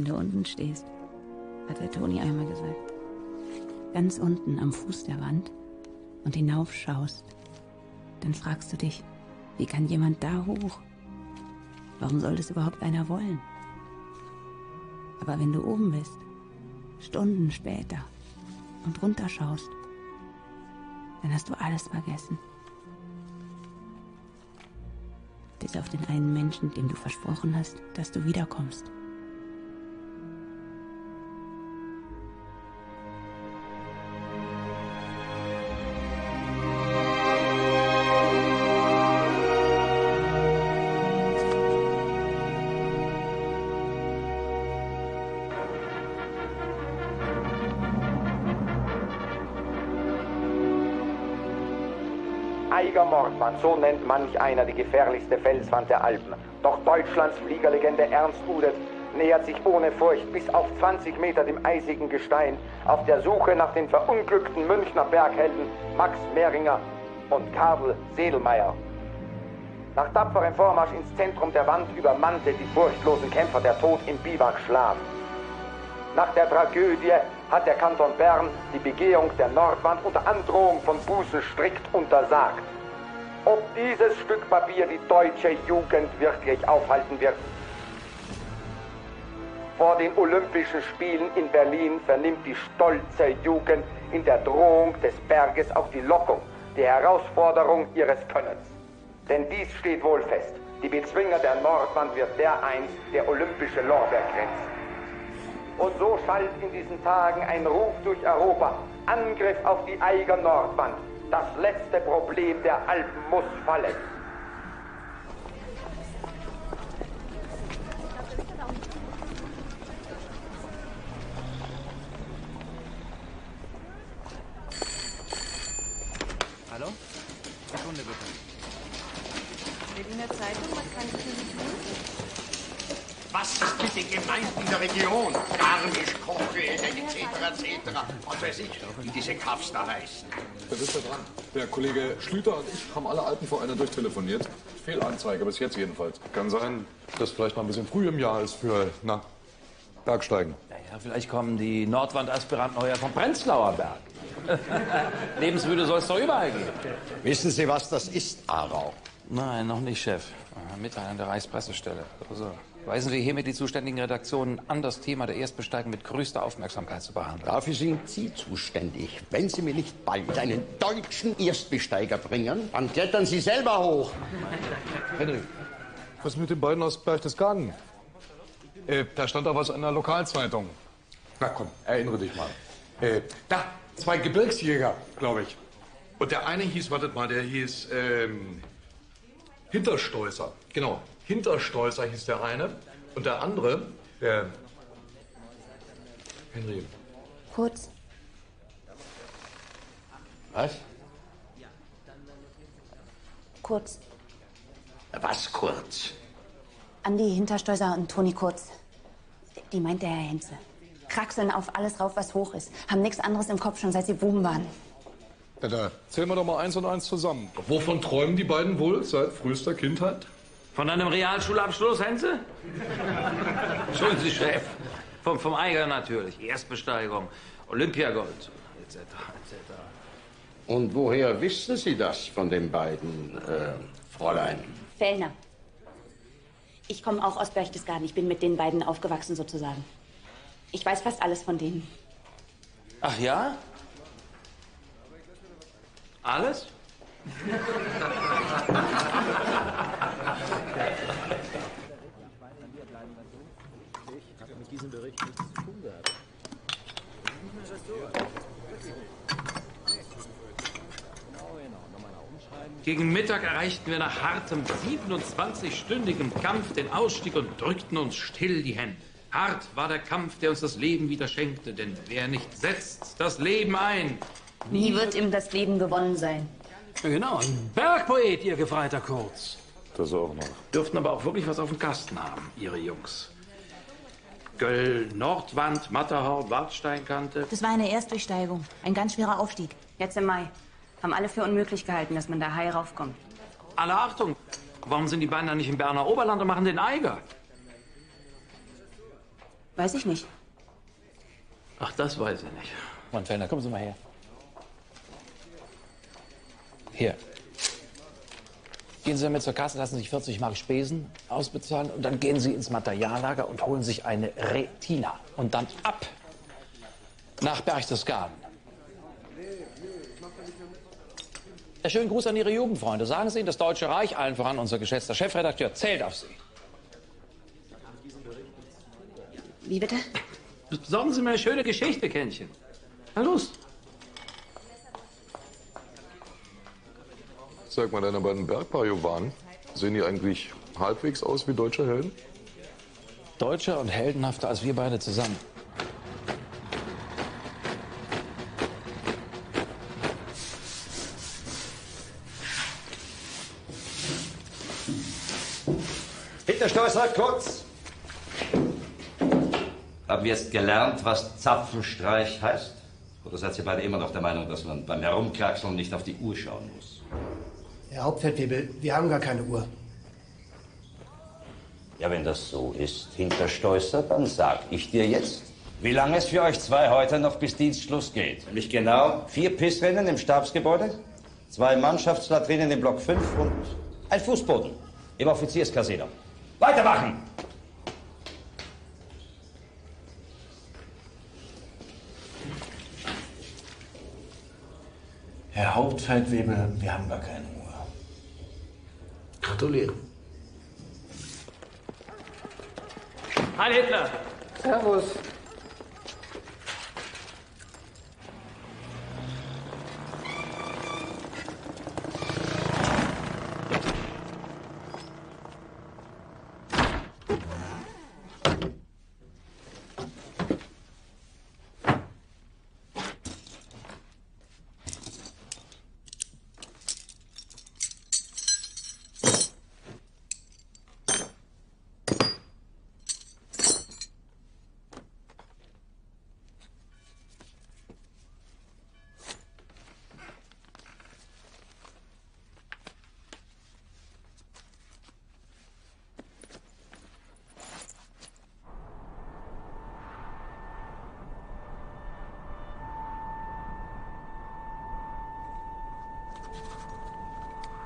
Wenn du unten stehst, hat der Toni einmal gesagt, ganz unten am Fuß der Wand und hinaufschaust, dann fragst du dich, wie kann jemand da hoch? Warum soll das überhaupt einer wollen? Aber wenn du oben bist, Stunden später, und runterschaust, dann hast du alles vergessen. Bis auf den einen Menschen, dem du versprochen hast, dass du wiederkommst. Mordwand, so nennt manch einer die gefährlichste Felswand der Alpen. Doch Deutschlands Fliegerlegende Ernst Udet nähert sich ohne Furcht bis auf 20 Meter dem eisigen Gestein auf der Suche nach den verunglückten Münchner Berghelden Max Mehringer und Karl Sedelmeier. Nach tapferem Vormarsch ins Zentrum der Wand übermannte die furchtlosen Kämpfer der Tod im Biwakschlaf. Nach der Tragödie hat der Kanton Bern die Begehung der Nordwand unter Androhung von Bußen strikt untersagt. Dieses Stück Papier die deutsche Jugend wirklich aufhalten wird? Vor den Olympischen Spielen in Berlin vernimmt die stolze Jugend in der Drohung des Berges auch die Lockung, die Herausforderung ihres Könnens. Denn dies steht wohl fest. Die Bezwinger der Nordwand wird dereinst der olympische Lorbeerkranz. Und so schallt in diesen Tagen ein Ruf durch Europa. Angriff auf die Eiger Nordwand. Das letzte Problem der Alpen muss fallen. Hallo? Sekunde bitte. Steht in der Zeitung, was kann ich für Sie tun? Was ist mit den Gemeinden der Region? Garmisch, Kochel, etc., etc. Was weiß ich, diese Kaffs da heißen. Wer bist du dran? Der Kollege Schlüter und ich haben alle Alpenvereine durchtelefoniert. Fehlanzeige, bis jetzt jedenfalls. Kann sein, dass vielleicht mal ein bisschen früh im Jahr ist für, na, Bergsteigen. Naja, vielleicht kommen die Nordwand-Aspiranten heuer vom Prenzlauer Berg. Lebensmüde soll es doch überall geben. Wissen Sie, was das ist, Aarau? Nein, noch nicht, Chef. Äh, Mitteilung der Reichspressestelle. Also, weisen wir hiermit die zuständigen Redaktionen an, das Thema der Erstbesteigung mit größter Aufmerksamkeit zu behandeln. Dafür sind Sie zuständig. Wenn Sie mir nicht bald einen deutschen Erstbesteiger bringen, dann klettern Sie selber hoch. Henry, was ist mit den beiden aus Berchtesgaden? Äh, da stand doch was in der Lokalzeitung. Na komm, erinnere dich mal. Äh, da, zwei Gebirgsjäger, glaube ich. Und der eine hieß, wartet mal, der hieß ähm, Hinterstolzer. Genau, Hinterstolzer hieß der eine. Und der andere, der Henry. Kurz, Was? kurz. Was kurz? Andi Hintersteuser und Toni Kurz. Die meint der Herr Henze. Kraxeln auf alles rauf, was hoch ist. Haben nichts anderes im Kopf, schon seit sie Buben waren. Ja, da zählen wir doch mal eins und eins zusammen. Wovon träumen die beiden wohl seit frühester Kindheit? Von einem Realschulabschluss, Henze? Entschuldigen Sie, Chef. Vom, vom Eiger natürlich. Erstbesteigung, Olympiagold, etc., etc. Und woher wissen Sie das von den beiden, äh, Fräulein? Fellner. Ich komme auch aus Berchtesgaden. Ich bin mit den beiden aufgewachsen, sozusagen. Ich weiß fast alles von denen. Ach ja? Alles? Gegen Mittag erreichten wir nach hartem 27-stündigem Kampf den Ausstieg und drückten uns still die Hände. Hart war der Kampf, der uns das Leben wieder schenkte, denn wer nicht setzt das Leben ein, Nie wird ihm das Leben gewonnen sein. Genau, ein Bergpoet, ihr Gefreiter Kurz. Das auch noch. dürften aber auch wirklich was auf dem Kasten haben, ihre Jungs. Göll, Nordwand, Matterhorn, Wartsteinkante. Das war eine Erstdurchsteigung. Ein ganz schwerer Aufstieg. Jetzt im Mai. Haben alle für unmöglich gehalten, dass man da heil raufkommt. Alle Achtung! Warum sind die beiden dann nicht im Berner Oberland und machen den Eiger? Weiß ich nicht. Ach, das weiß ich nicht. Mann, Fellner, kommen Sie mal her. Hier. Gehen Sie damit zur Kasse, lassen sich 40 Mark Spesen ausbezahlen und dann gehen Sie ins Materiallager und holen sich eine Retina. Und dann ab nach Berchtesgaden. Ja, schönen Gruß an Ihre Jugendfreunde. Sagen Sie ihnen, das Deutsche Reich, allen voran unser geschätzter Chefredakteur, zählt auf Sie. Wie bitte? Besorgen Sie mir eine schöne Geschichte, Kännchen. Na los. Sag mal, deine beiden Bergpajowanen, sehen die eigentlich halbwegs aus wie deutsche Helden? Deutscher und heldenhafter als wir beide zusammen. Hinterstoßer, kurz. Haben wir jetzt gelernt, was Zapfenstreich heißt? Oder seid ihr beide immer noch der Meinung, dass man beim Herumkraxeln nicht auf die Uhr schauen muss? Herr Hauptfeldwebel, wir haben gar keine Uhr. Ja, wenn das so ist, Hinterstoßer, dann sag ich dir jetzt, wie lange es für euch zwei heute noch bis Dienstschluss geht. Nämlich genau vier Pissrennen im Stabsgebäude, zwei Mannschaftslatrinen im Block 5 und ein Fußboden im Offizierscasino. Weitermachen! Herr Hauptfeldwebel, wir haben gar keine Uhr. Gratuliere. Heil Hitler! Servus.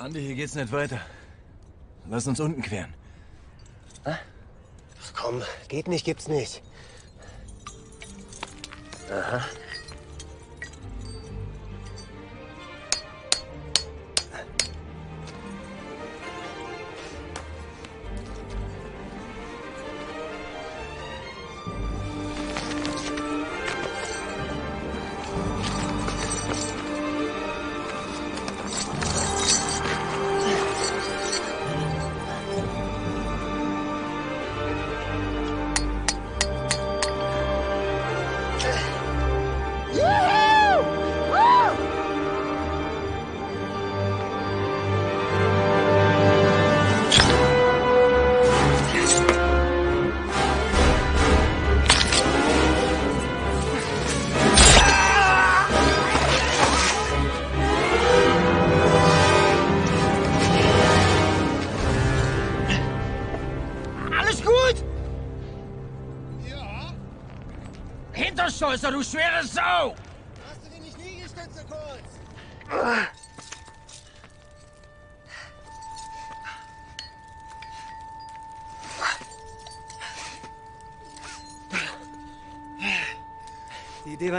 Andi, hier geht's nicht weiter. Lass uns unten queren. Ach komm, geht nicht, gibt's nicht. Aha.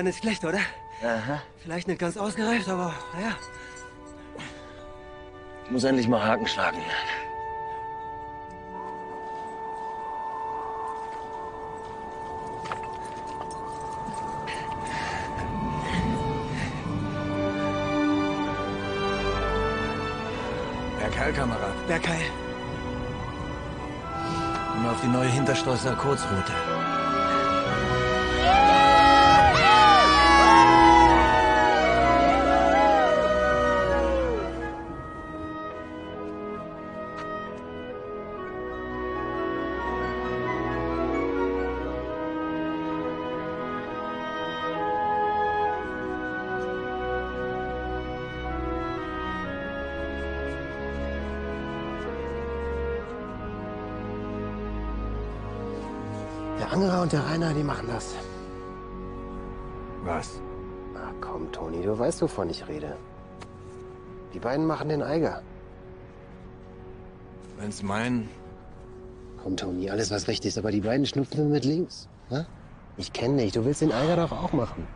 War nicht schlecht, oder? Aha. Vielleicht nicht ganz ausgereift, aber naja. Ich muss endlich mal Haken schlagen. Bergheil, Kamerad. Bergheil. Und auf die neue Hinterstosser Kurzroute. Weißt, wovon ich rede. Die beiden machen den Eiger. Wenn's meinen. Komm, Toni, alles was richtig ist, aber die beiden schnupfen mit links. Hä? Ich kenne dich, du willst den Eiger doch auch machen.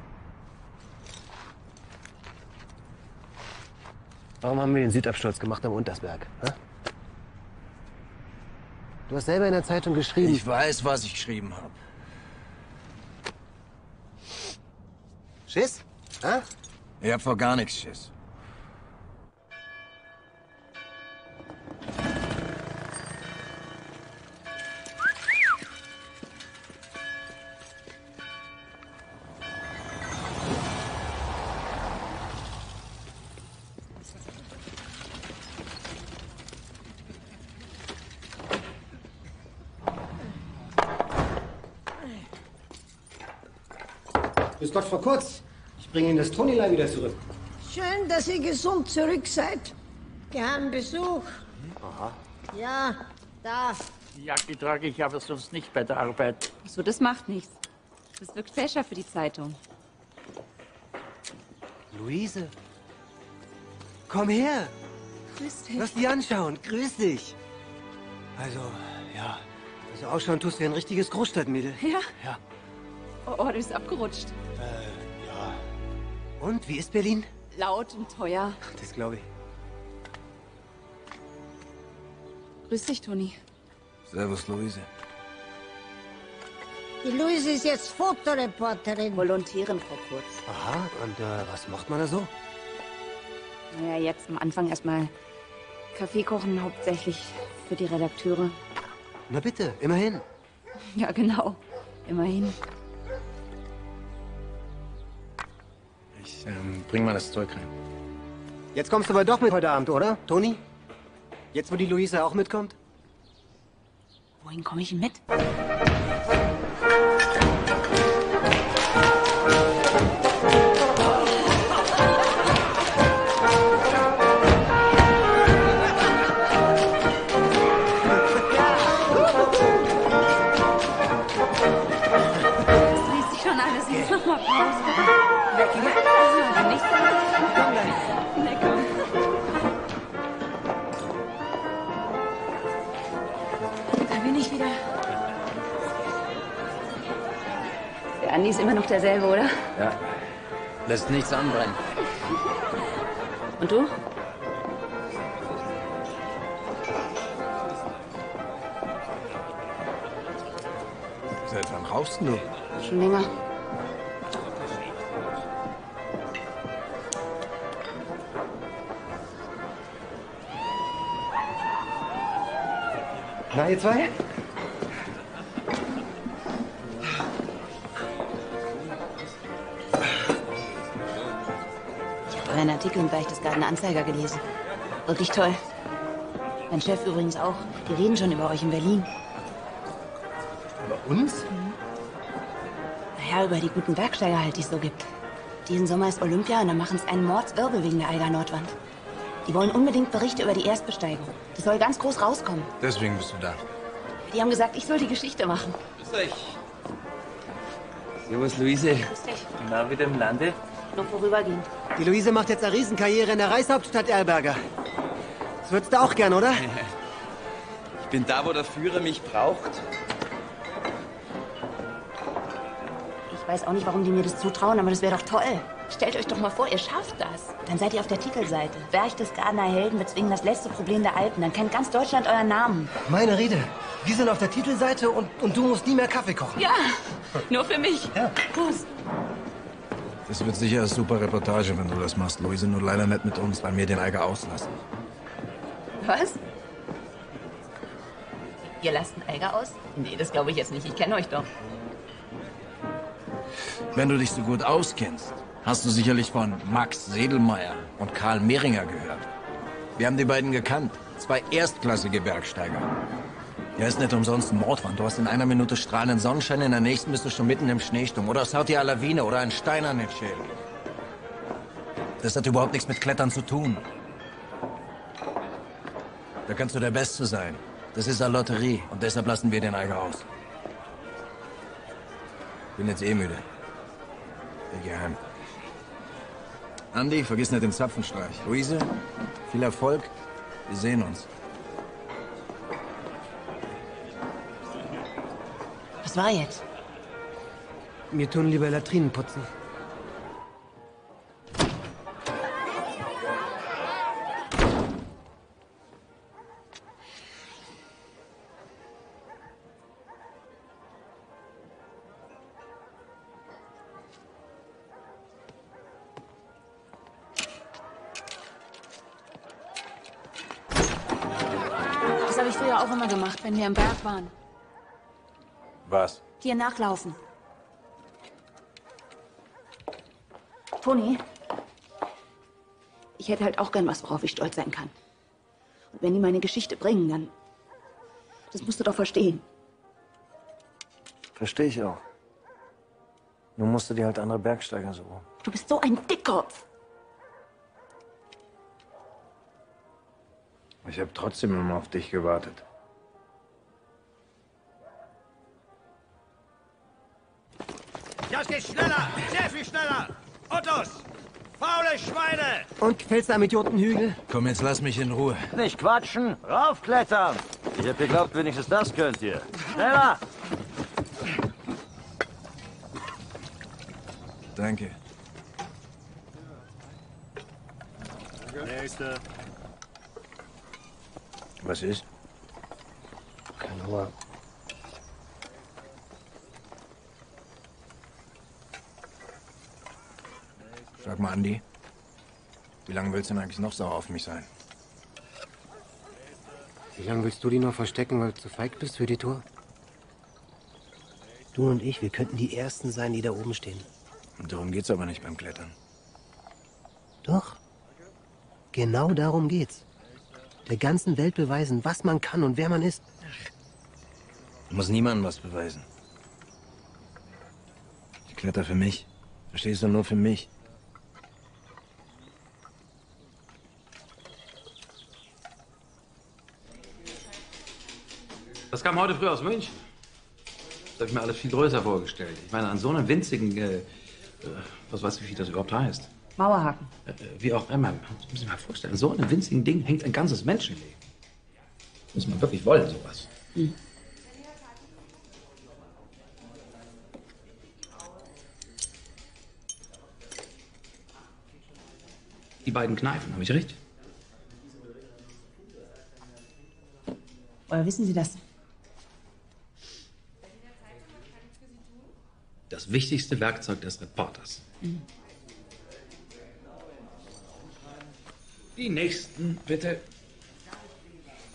Warum haben wir den Südabsturz gemacht am Untersberg? Hä? Du hast selber in der Zeitung geschrieben. Ich weiß, was ich geschrieben habe. Schiss? Hä? Ich hab vor gar nichts Schiss. Grüß Gott, Frau Kurz. Ich bringe Ihnen das Tonilein wieder zurück. Schön, dass ihr gesund zurück seid. Wir haben Besuch. Aha. Ja, da. Die Jacke trage ich aber sonst nicht bei der Arbeit. So, das macht nichts. Das wirkt fescher für die Zeitung. Luise. Komm her. Grüß dich. Lass dich anschauen. Grüß dich. Also, ja. Also ausschauen tust du wie ein richtiges Großstadtmädel. Ja? Ja. Oh, oh, du bist abgerutscht. Und, wie ist Berlin? Laut und teuer. Das glaube ich. Grüß dich, Toni. Servus, Luise. Die Luise ist jetzt Fotoreporterin. Volontärin, Frau Kurz. Aha, und äh, was macht man da so? Naja, jetzt am Anfang erstmal Kaffee kochen, hauptsächlich für die Redakteure. Na bitte, immerhin. Ja, genau. Immerhin. Bring mal das Zeug rein. Jetzt kommst du aber doch mit heute Abend, oder, Toni? Jetzt, wo die Luise auch mitkommt? Wohin komme ich mit? Andi ist immer noch derselbe, oder? Ja. Lässt nichts anbrennen. Und du? Seit wann rauchst du? Schon länger. Na, ihr zwei? Ich habe euren Artikel im Berchtesgaden Anzeiger gelesen. Wirklich toll. Mein Chef übrigens auch. Die reden schon über euch in Berlin. Über uns? Naja, über die guten Bergsteiger halt, die es so gibt. Diesen Sommer ist Olympia und dann machen es einen Mordswirbel wegen der Eiger Nordwand. Die wollen unbedingt Berichte über die Erstbesteigung. Das soll ganz groß rauskommen. Deswegen bist du da. Die haben gesagt, ich soll die Geschichte machen. Grüß euch. Servus, Luise. Grüß dich. Na, wieder im Lande? Nur vorübergehend. Die Luise macht jetzt eine Riesenkarriere in der Reichshauptstadt Erberger. Das würdest du auch gern, oder? Ich bin da, wo der Führer mich braucht. Ich weiß auch nicht, warum die mir das zutrauen, aber das wäre doch toll. Stellt euch doch mal vor, ihr schafft das. Dann seid ihr auf der Titelseite. Berchtesgadener Helden bezwingen das letzte Problem der Alpen. Dann kennt ganz Deutschland euren Namen. Meine Rede. Wir sind auf der Titelseite und, und du musst nie mehr Kaffee kochen. Ja, nur für mich. Ja. Prost. Das wird sicher eine super Reportage, wenn du das machst, Luise. Nur leider nicht mit uns, weil wir den Eiger auslassen. Was? Ihr lasst einen Eiger aus? Nee, das glaube ich jetzt nicht. Ich kenne euch doch. Wenn du dich so gut auskennst, hast du sicherlich von Max Sedelmeier und Karl Mehringer gehört. Wir haben die beiden gekannt. Zwei erstklassige Bergsteiger. Ja, ist nicht umsonst ein Mordwand. Du hast in einer Minute strahlenden Sonnenschein, in der nächsten bist du schon mitten im Schneesturm. Oder es haut dir eine Lawine oder ein Stein an den Schädel. Das hat überhaupt nichts mit Klettern zu tun. Da kannst du der Beste sein. Das ist eine Lotterie und deshalb lassen wir den Eiger aus. Bin jetzt eh müde. Ich geh heim. Andi, vergiss nicht den Zapfenstreich. Luise, viel Erfolg. Wir sehen uns. Was war jetzt? Wir tun lieber Latrinen putzen. Das habe ich früher auch immer gemacht, wenn wir am Berg waren. Was? Hier nachlaufen. Toni, ich hätte halt auch gern was, worauf ich stolz sein kann. Und wenn die meine Geschichte bringen, dann. Das musst du doch verstehen. Verstehe ich auch. Nun musst du dir halt andere Bergsteiger suchen. Du bist so ein Dickkopf. Ich habe trotzdem immer auf dich gewartet. Das geht schneller, sehr viel schneller. Ottos, faule Schweine. Und fällst du am Idiotenhügel? Komm, jetzt lass mich in Ruhe. Nicht quatschen, raufklettern. Ich hab geglaubt, wenigstens das könnt ihr. Schneller! Danke. Nächste. Was ist? Kein Hunger. Sag mal, Andi. Wie lange willst du denn eigentlich noch sauer auf mich sein? Wie lange willst du die noch verstecken, weil du zu feig bist für die Tour? Du und ich, wir könnten die Ersten sein, die da oben stehen. Und darum geht's aber nicht beim Klettern. Doch. Genau darum geht's. Der ganzen Welt beweisen, was man kann und wer man ist. Du musst niemandem was beweisen. Ich kletter für mich. Verstehst du, nur für mich. Kam heute früh aus München. Das habe ich mir alles viel größer vorgestellt. Ich meine, an so einem winzigen, äh, äh, was weiß ich, wie das überhaupt heißt. Mauerhaken. Äh, wie auch immer. Das muss ich mal vorstellen. An so einem winzigen Ding hängt ein ganzes Menschenleben. Muss man wirklich wollen, sowas. Hm. Die beiden Kneifen, habe ich recht? Oder wissen Sie das? Das wichtigste Werkzeug des Reporters. Die nächsten, bitte.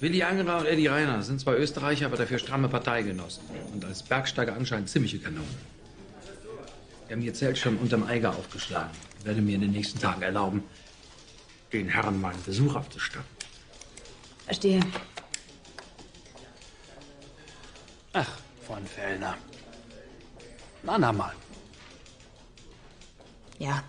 Willi Angerer und Eddie Reiner sind zwar Österreicher, aber dafür stramme Parteigenossen. Und als Bergsteiger anscheinend ziemliche Kanonen. Wir haben ihr Zelt schon unterm Eiger aufgeschlagen. Ich werde mir in den nächsten Tagen erlauben, den Herren mal einen Besuch abzustatten. Verstehe. Ach, von Fellner. Ein andermal. Ja.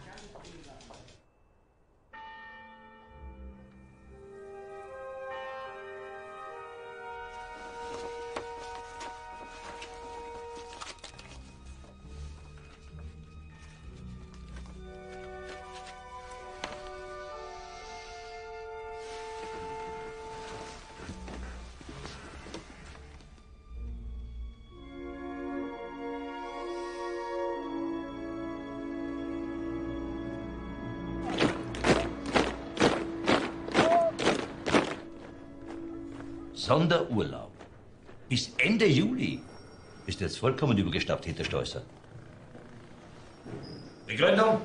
Sonderurlaub. Bis Ende Juli. Bist du jetzt vollkommen übergestappt, Hinterstoßer? Begründung?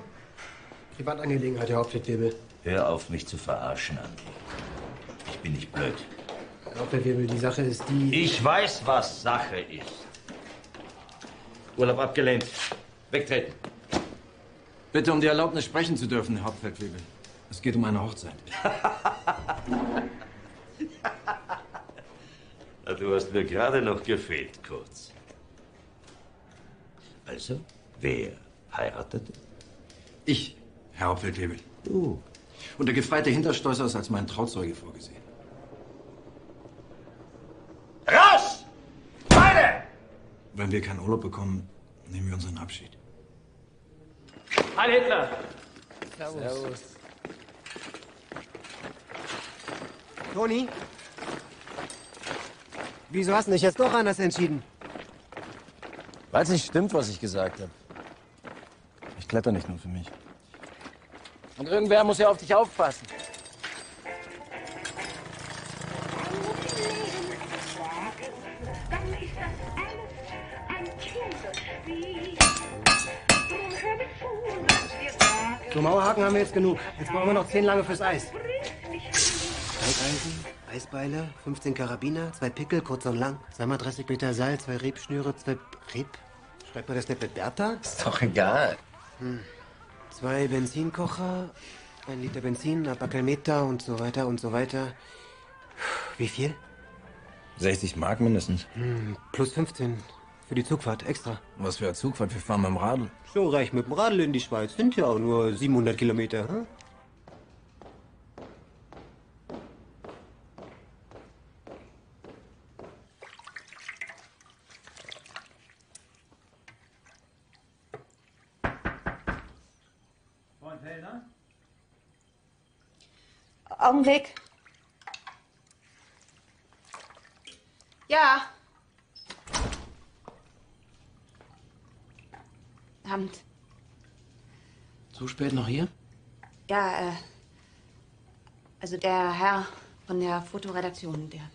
Privatangelegenheit, Herr Hauptfeldwebel. Hör auf, mich zu verarschen, Andi. Ich bin nicht blöd. Herr Hauptfeldwebel, die Sache ist die... Ich weiß, was Sache ist. Urlaub abgelehnt. Wegtreten. Bitte um die Erlaubnis, sprechen zu dürfen, Herr Hauptfeldwebel. Es geht um eine Hochzeit. Na, Du hast mir gerade noch gefehlt, kurz. Also, wer heiratet? Ich, Herr Hauptfeldwebel. Du. Und der gefreite Hintersteußer ist als mein Trauzeuge vorgesehen. Raus! Beide! Wenn wir keinen Urlaub bekommen, nehmen wir unseren Abschied. Heil Hitler! Servus. Toni? Wieso hast du dich jetzt doch anders entschieden? Weil es nicht stimmt, was ich gesagt habe. Ich kletter nicht nur für mich. Und irgendwer muss ja auf dich aufpassen. So, Mauerhaken haben wir jetzt genug. Jetzt brauchen wir noch zehn lange fürs Eis. Steigeisen, Eisbeile, 15 Karabiner, zwei Pickel, kurz und lang, zweimal 30 Meter Seil, zwei Rebschnüre, zwei... Reb? Schreibt man das nicht mit Bertha? Ist doch egal. Hm. Zwei Benzinkocher, ein Liter Benzin, ein Backelmeter und so weiter und so weiter. Wie viel? 60 Mark mindestens. Hm, plus 15 für die Zugfahrt extra. Was für eine Zugfahrt? Wir fahren mit dem Radl. So reich mit dem Radl in die Schweiz. Sind ja auch nur 700 Kilometer. Hm? Freund Fellner? Augenblick. Ja. Abend. So spät noch hier? Ja, äh. Also der Herr von der Fotoredaktion, der.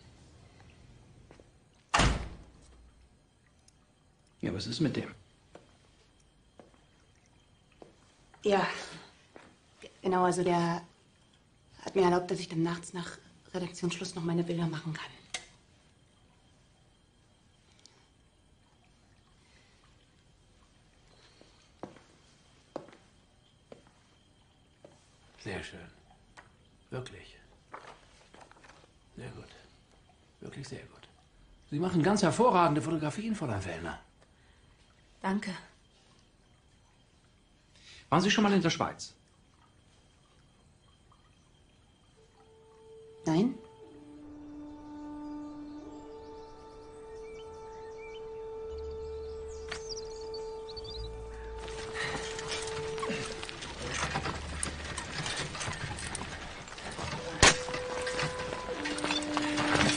Ja, was ist mit dem? Ja. Genau, also der hat mir erlaubt, dass ich dann nachts nach Redaktionsschluss noch meine Bilder machen kann. Sehr schön. Wirklich. Sehr gut. Wirklich sehr gut. Sie machen ganz hervorragende Fotografien, Fräulein Fellner. Danke. Waren Sie schon mal in der Schweiz? Nein?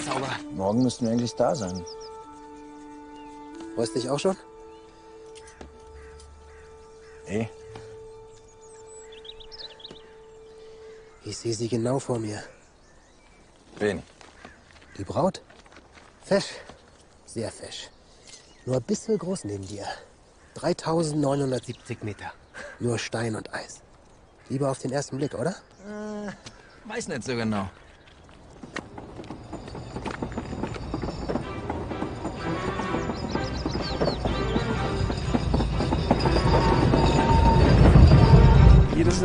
Sauber. Morgen müssten wir eigentlich da sein. Freust dich auch schon? Eh. Ich sehe sie genau vor mir. Wen? Die Braut? Fesch. Sehr fesch. Nur ein bisschen groß neben dir. 3970 Meter. Nur Stein und Eis. Lieber auf den ersten Blick, oder? Äh, weiß nicht so genau.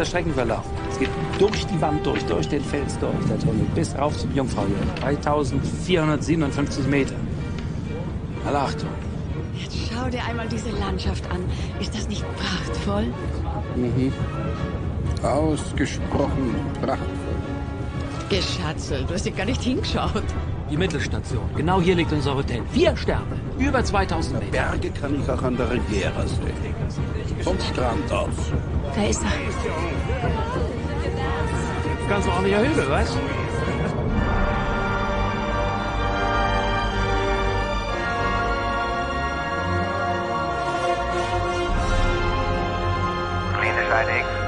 Streckenverlauf. Es geht durch die Wand durch, durch den Fels durch, der Tunnel, bis rauf zum Jungfraujäger. 3457 Meter. Alle Achtung. Jetzt schau dir einmal diese Landschaft an. Ist das nicht prachtvoll? Mhm. Ausgesprochen prachtvoll. Geschatzelt, du hast ja gar nicht hingeschaut. Die Mittelstation. Genau hier liegt unser Hotel. Vier Sterne. Über 2000 Meter. Berge kann ich auch an der Riviera sehen. Vom Strand aus. Da ist er. Ganz ordentlicher Hügel, weißt du? Klinisch 1X.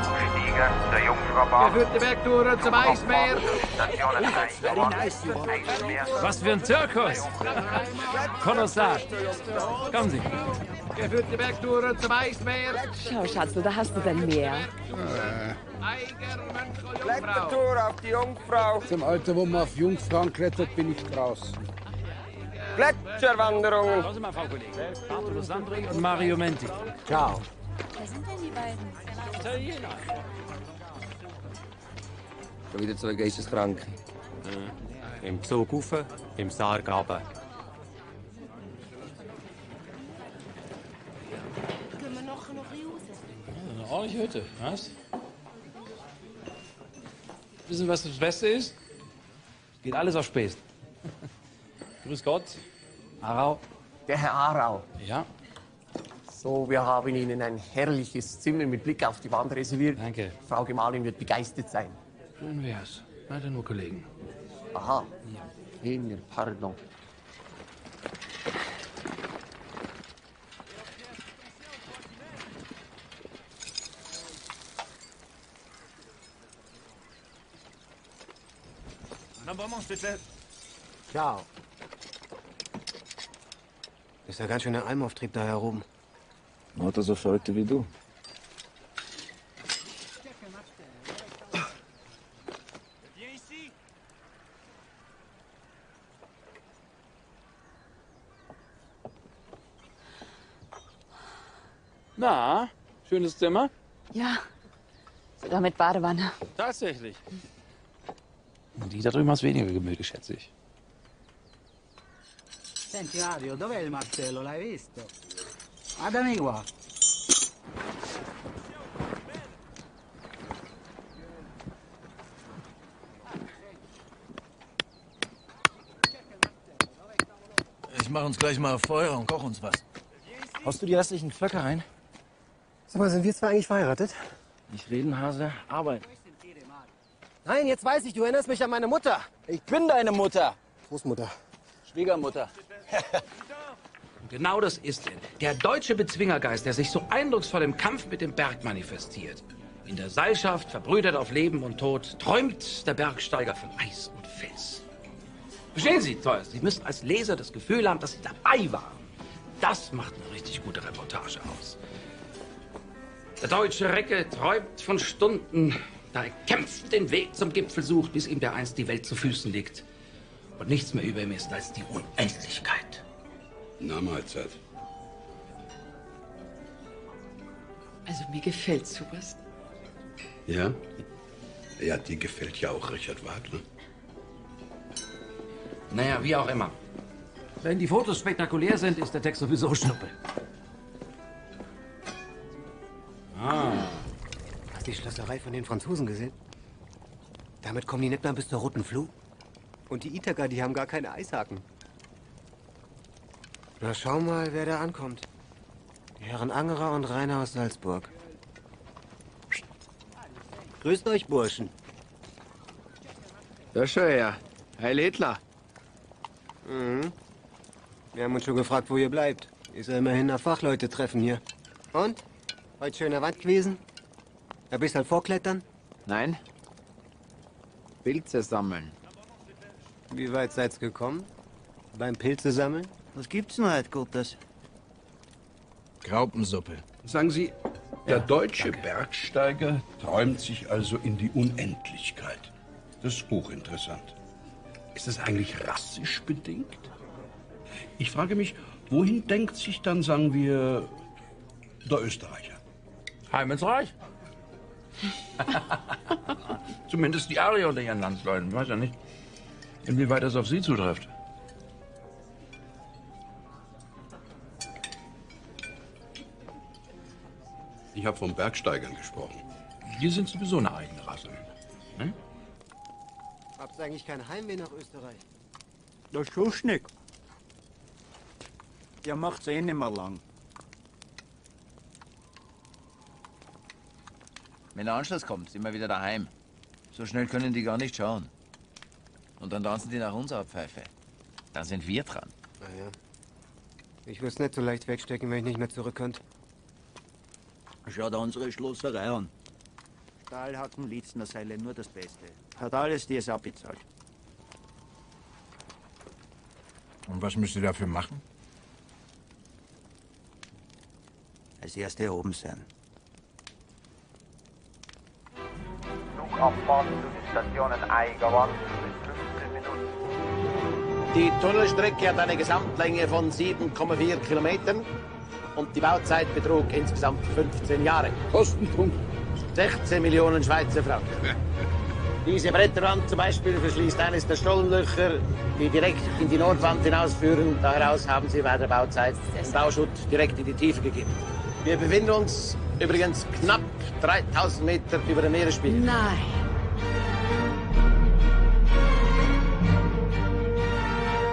Aufstieg Flieger der Jungfrau Bond. Geführte Bergtouren zum Eismeer. Station 3. Was für ein Zirkus! Kolossal. Kommen Sie. Geführte Bergtouren zum Eismeer. Schau, Schatzel, da hast du dein Meer. Klettertour auf die Jungfrau. Zum Alter, wo man auf Jungfrauen klettert, bin ich draußen. Gletscherwanderungen. Schauen Sie mal, Frau Kollegin. Bartolo Sandri und Mario Menti. Ciao. Wer sind denn die beiden? Italiener. Schon wieder zwei Geisteskranke. Im Zug rauf, im Sarg runter. Können wir noch, noch raus? Eine ordentliche Hütte, was? Wissen, was das Beste ist? Geht alles auf Spesen. Grüß Gott. Arau. Der Herr Arau. Ja. So, wir haben Ihnen ein herrliches Zimmer mit Blick auf die Wand reserviert. Danke. Frau Gemahlin wird begeistert sein. Schön wär's. Leider nur Kollegen. Aha. Himmel, pardon. Un Bonbon, bitte. Ciao. Ist ja ganz schön der Almauftrieb da herum. Lauter so Verrückte wie du. Na, schönes Zimmer? Ja, sogar mit Badewanne. Tatsächlich. Und die da drüben hast weniger Gemüse, schätze ich. Senti Mario, dov'è il martello? L'hai visto? Guardami qua. Ich mach uns gleich mal Feuer und koch uns was. Haust du die restlichen Pflöcke rein? Sag mal, sind wir zwei eigentlich verheiratet? Nicht reden, Hase, arbeiten. Nein, jetzt weiß ich, du erinnerst mich an meine Mutter. Ich bin deine Mutter. Großmutter. Schwiegermutter. Und genau das ist er. Der deutsche Bezwingergeist, der sich so eindrucksvoll im Kampf mit dem Berg manifestiert. In der Seilschaft, verbrüdert auf Leben und Tod, träumt der Bergsteiger von Eis und Fels. Verstehen Sie, Teuer, Sie müssen als Leser das Gefühl haben, dass Sie dabei waren. Das macht eine richtig gute Reportage aus. Der deutsche Recke träumt von Stunden, da er kämpft, den Weg zum Gipfel sucht, bis ihm dereinst die Welt zu Füßen liegt und nichts mehr über ihm ist als die Unendlichkeit. Na, Mahlzeit. Also mir gefällt sowas. Ja? Ja, dir gefällt ja auch Richard Wagner. Naja, wie auch immer. Wenn die Fotos spektakulär sind, ist der Text sowieso Schnuppe. Ah. Hast die Schlosserei von den Franzosen gesehen? Damit kommen die nicht mehr bis zur Roten Fluh. Und die Ithaka, die haben gar keine Eishaken. Na, schau mal, wer da ankommt. Die Herren Angerer und Rainer aus Salzburg. Grüßt euch, Burschen. Ja, schon her. Heil Hitler. Mhm. Wir haben uns schon gefragt, wo ihr bleibt. Ist ja immerhin nach Fachleute treffen hier. Und? Heute schöner Wand gewesen? Da bist halt vorklettern? Nein. Pilze sammeln. Wie weit seid's gekommen? Beim Pilze sammeln? Was gibt's denn heute Gutes? Graupensuppe. Sagen Sie, der deutsche Bergsteiger träumt sich also in die Unendlichkeit. Das ist hochinteressant. Ist das eigentlich rassisch bedingt? Ich frage mich, wohin denkt sich dann, sagen wir, der Österreicher? Heim ins Reich. Zumindest die Arier unter ihren Landsleuten. Ich weiß ja nicht, inwieweit das auf Sie zutrifft. Ich habe von Bergsteigern gesprochen. Die sind sowieso eine eigene Rasse. Ne? Habt ihr eigentlich kein Heimweh nach Österreich? Das tust nicht. Der macht's eh nicht mehr lang. Wenn der Anschluss kommt, sind wir wieder daheim. So schnell können die gar nicht schauen. Und dann tanzen die nach unserer Pfeife. Dann sind wir dran. Naja. Ich würde es nicht so leicht wegstecken, wenn ich nicht mehr zurück könnte. Schau dir unsere Schlosserei an. Stahlhaken, Lietzner Seile, nur das Beste. Hat alles DSA bezahlt. Und was müsst ihr dafür machen? Als erste oben sein. Flugabfahrt zu den Stationen Eigerwand bis 15 Minuten. Die Tunnelstrecke hat eine Gesamtlänge von 7,4 Kilometern und die Bauzeit betrug insgesamt 15 Jahre. Kostenpunkt? 16 Millionen Schweizer Franken. Diese Bretterwand zum Beispiel verschließt eines der Stollenlöcher, die direkt in die Nordwand hinausführen. Daraus haben sie bei der Bauzeit den Bauschutt direkt in die Tiefe gegeben. Wir befinden uns übrigens knapp 3000 Meter über dem Meeresspiegel. Nein.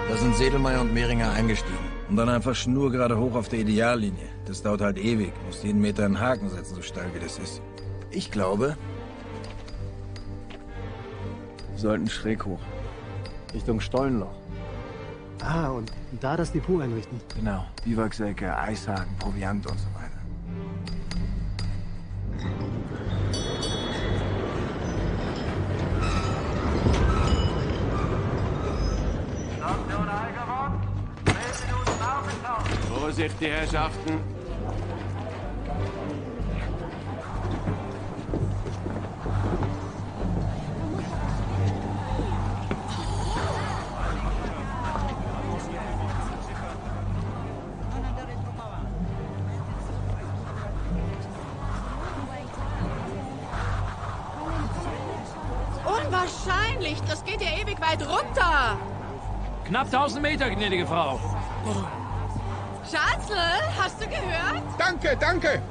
Da sind Sedelmeier und Mehringer eingestiegen. Und dann einfach schnurgerade hoch auf der Ideallinie. Das dauert halt ewig. Muss jeden Meter einen Haken setzen, so steil wie das ist. Ich glaube, Wir sollten schräg hoch. Richtung Stollenloch. Ah, und da das Depot einrichten. Genau. Biwaksäcke, Eishaken, Proviant und so weiter. Vorsicht, die Herrschaften. Unwahrscheinlich! Das geht ja ewig weit runter! Knapp 1000 Meter, gnädige Frau. Schatzl, hast du gehört? Danke, danke.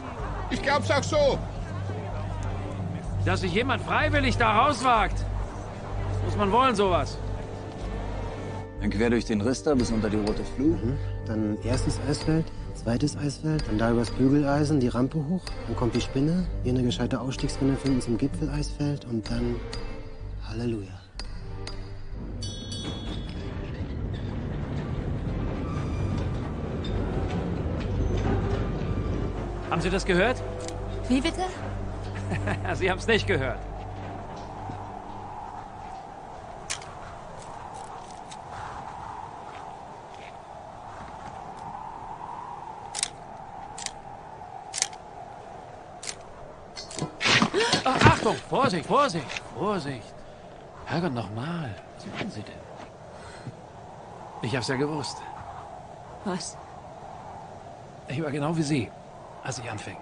Ich glaub's auch so. Dass sich jemand freiwillig da rauswagt. Das muss man wollen, sowas. Dann quer durch den Rister bis unter die rote Flut. Mhm. Dann erstes Eisfeld, zweites Eisfeld, dann da übers Bügeleisen die Rampe hoch, dann kommt die Spinne, hier eine gescheite Ausstiegsrinne finden zum Gipfeleisfeld und dann Halleluja. Haben Sie das gehört? Wie bitte? Sie haben es nicht gehört. Ach, Achtung! Vorsicht, Vorsicht, Vorsicht! Herrgott, nochmal. Was machen Sie denn? Ich hab's ja gewusst. Was? Ich war genau wie Sie, als ich anfing.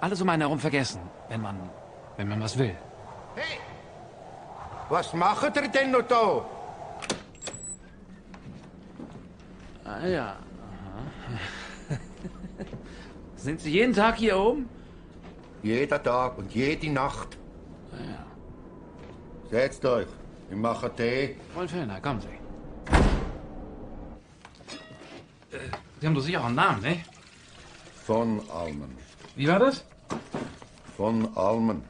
Alles um einen herum vergessen, wenn man, wenn man was will. Was macht ihr denn noch da? Ah ja. Sind Sie jeden Tag hier oben? Jeder Tag und jede Nacht. Ja. Setzt euch, wir machen Tee. Fellner, kommen Sie. Äh, Sie haben doch sicher auch einen Namen, ne? Von Almen. Wie war das? Von Almen.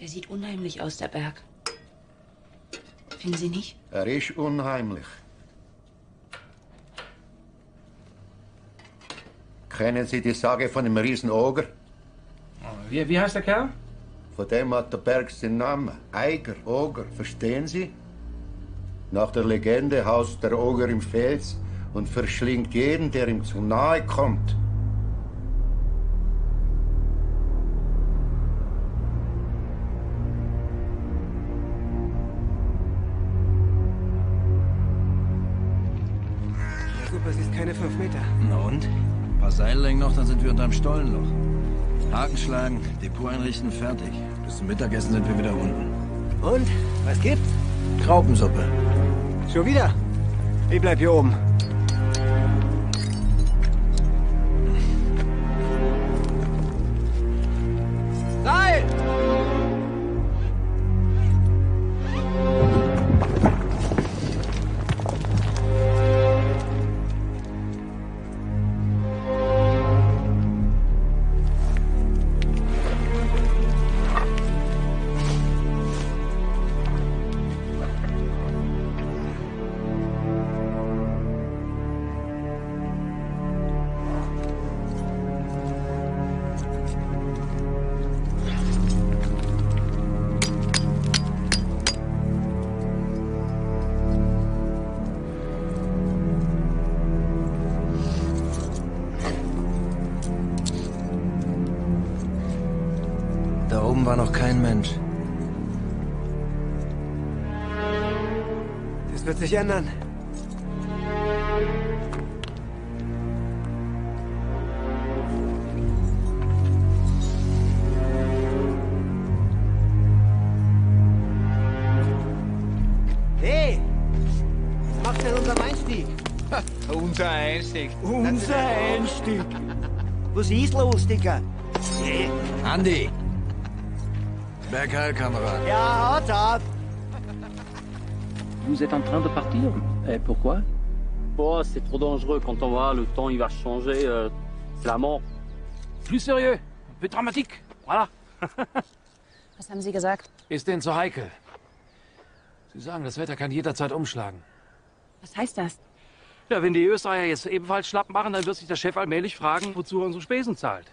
Der sieht unheimlich aus, der Berg. Finden Sie nicht? Er ist unheimlich. Kennen Sie die Sage von dem Riesenoger? Wie, wie heißt der Kerl? Von dem hat der Berg seinen Namen. Eiger, Oger, verstehen Sie? Nach der Legende haust der Oger im Fels und verschlingt jeden, der ihm zu nahe kommt. Super, es ist keine fünf Meter. Na und? Ein paar Seillängen noch, dann sind wir unterm Stollenloch. Haken schlagen, Depot einrichten, fertig. Bis zum Mittagessen sind wir wieder unten. Und? Was gibt's? Graupensuppe. Schon wieder? Ich bleib hier oben. Sich ändern. Hey! Was macht denn unser Einstieg? Unser Einstieg. Unser Einstieg. Was ist los, Dicker? Andi! Bergheil, Kamerad. Ja, haut ab! Vous êtes en train de partir Et pourquoi Oh, c'est trop dangereux quand on voit le temps, il va changer. euh, c'est la mort. Plus sérieux, plus dramatique. Voilà. Was haben Sie gesagt? Ist denen zu heikel. Sie sagen, das Wetter kann jederzeit umschlagen. Was heißt das? Ja, wenn die Österreicher jetzt ebenfalls schlapp machen, dann wird sich der Chef allmählich fragen, wozu er unsere Spesen zahlt.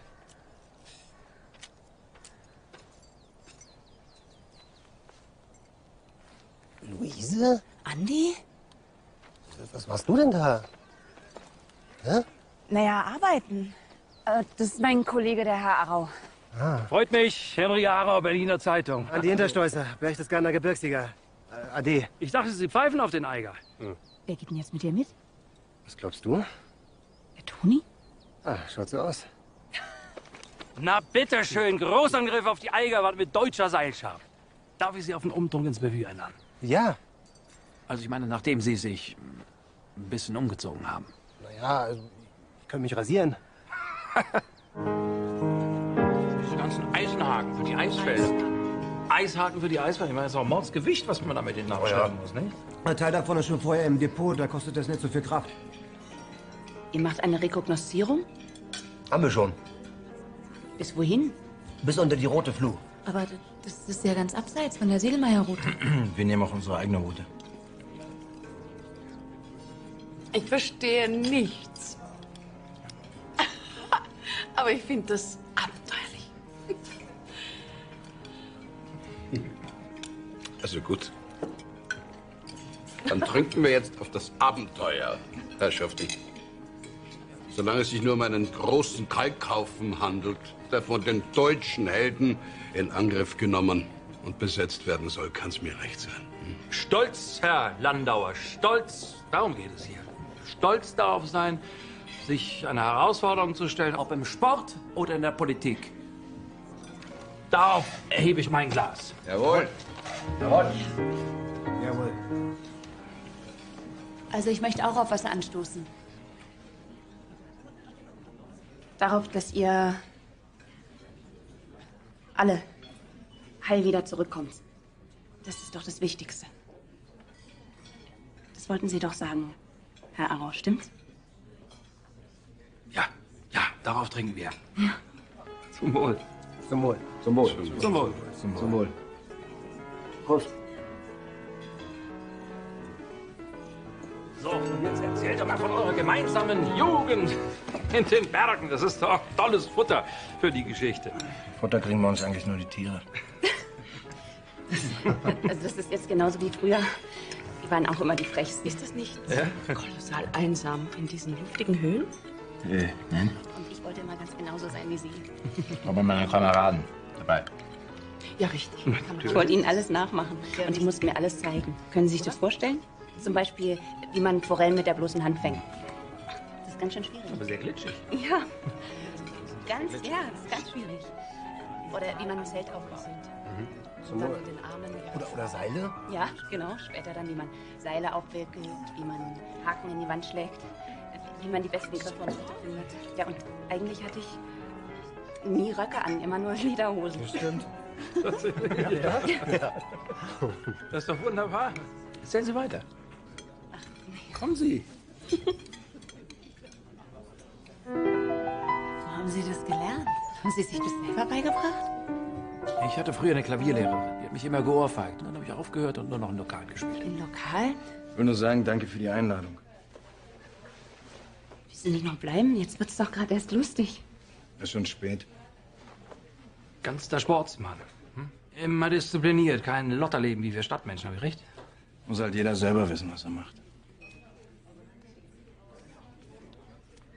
Luise? Andi? Was machst du denn da? Hä? Naja, arbeiten. Äh, Das ist mein Kollege, der Herr Arau. Freut mich, Henry Arau, Berliner Zeitung. An die Hintersteußer, Berchtesgadener Gebirgssieger. Äh, Ade. Ich dachte, Sie pfeifen auf den Eiger. Wer geht denn jetzt mit dir mit? Was glaubst du? Der Toni? Ah, schaut so aus. Na bitteschön, Großangriff auf die Eiger war mit deutscher Seilschar. Darf ich Sie auf den Umtrunk ins Bevue erinnern? Ja. Also ich meine, nachdem Sie sich ein bisschen umgezogen haben. Naja, also, ich kann mich rasieren. Diese ganzen Eisenhaken für die Eisfelder. Eishaken für die Eisfelder. Ich meine, das ist auch Mordsgewicht, was man da mit denen nachstellen muss, ne? Ein Teil davon ist schon vorher im Depot, da kostet das nicht so viel Kraft. Ihr macht eine Rekognoszierung? Haben wir schon. Bis wohin? Bis unter die rote Fluh. Aber das ist ja ganz abseits von der Segelmeierroute. Wir nehmen auch unsere eigene Route. Ich verstehe nichts. Aber ich finde das abenteuerlich. Also gut. Dann trinken wir jetzt auf das Abenteuer, Herr Schöfti. Solange es sich nur um einen großen Kalkhaufen handelt, der von den deutschen Helden in Angriff genommen und besetzt werden soll, kann es mir recht sein. Stolz, Herr Landauer, stolz. Darum geht es hier. Stolz darauf sein, sich einer Herausforderung zu stellen, ob im Sport oder in der Politik. Darauf erhebe ich mein Glas. Jawohl. Jawohl. Jawohl. Also ich möchte auch auf was anstoßen. Darauf, dass ihr alle heil wieder zurückkommt. Das ist doch das Wichtigste. Das wollten Sie doch sagen, Herr Arau, stimmt's? Ja, darauf trinken wir. Zum Wohl. Zum Wohl. Zum Wohl. Zum Wohl. Zum Wohl. Prost. So, und jetzt erzählt doch mal von eurer gemeinsamen Jugend in den Bergen. Das ist doch tolles Futter für die Geschichte. Futter kriegen wir uns eigentlich nur die Tiere. Also das ist jetzt genauso wie früher. Die waren auch immer die frechsten. Ist das nicht Ja? kolossal einsam in diesen luftigen Höhlen? Äh, nein. Und ich wollte immer ganz genauso sein wie Sie. Aber meine Kameraden dabei. Ja, richtig. Ich wollte Ihnen alles nachmachen. Und die mussten mir alles zeigen. Können Sie sich das vorstellen? Zum Beispiel, wie man Forellen mit der bloßen Hand fängt. Das ist ganz schön schwierig. Aber sehr glitschig. Ja. Ganz, ja, das ist ganz schwierig. Oder wie man ein Zelt aufbaut. Zum Dann Wohl. mit den Armen. Oder, oder Seile? Ja, genau. Später dann, wie man Seile aufwickelt, wie man Haken in die Wand schlägt, wie man die besten Griffe und Schritte findet. Ja, und eigentlich hatte ich nie Röcke an, immer nur Lederhosen. Das stimmt. ja, ja. Das ist doch wunderbar. Erzählen Sie weiter. Kommen Sie. Wo haben Sie das gelernt? Haben Sie sich das selber beigebracht? Ich hatte früher eine Klavierlehrerin. Die hat mich immer geohrfeigt. Dann habe ich aufgehört und nur noch ein Lokal gespielt. Im Lokal? Ich will nur sagen, danke für die Einladung. Willst du nicht noch bleiben? Jetzt wird's doch gerade erst lustig. Ist schon spät. Ganz der Sportsmann. Hm? Immer diszipliniert, kein Lotterleben wie wir Stadtmenschen, habe ich recht? Muss halt jeder selber wissen, was er macht.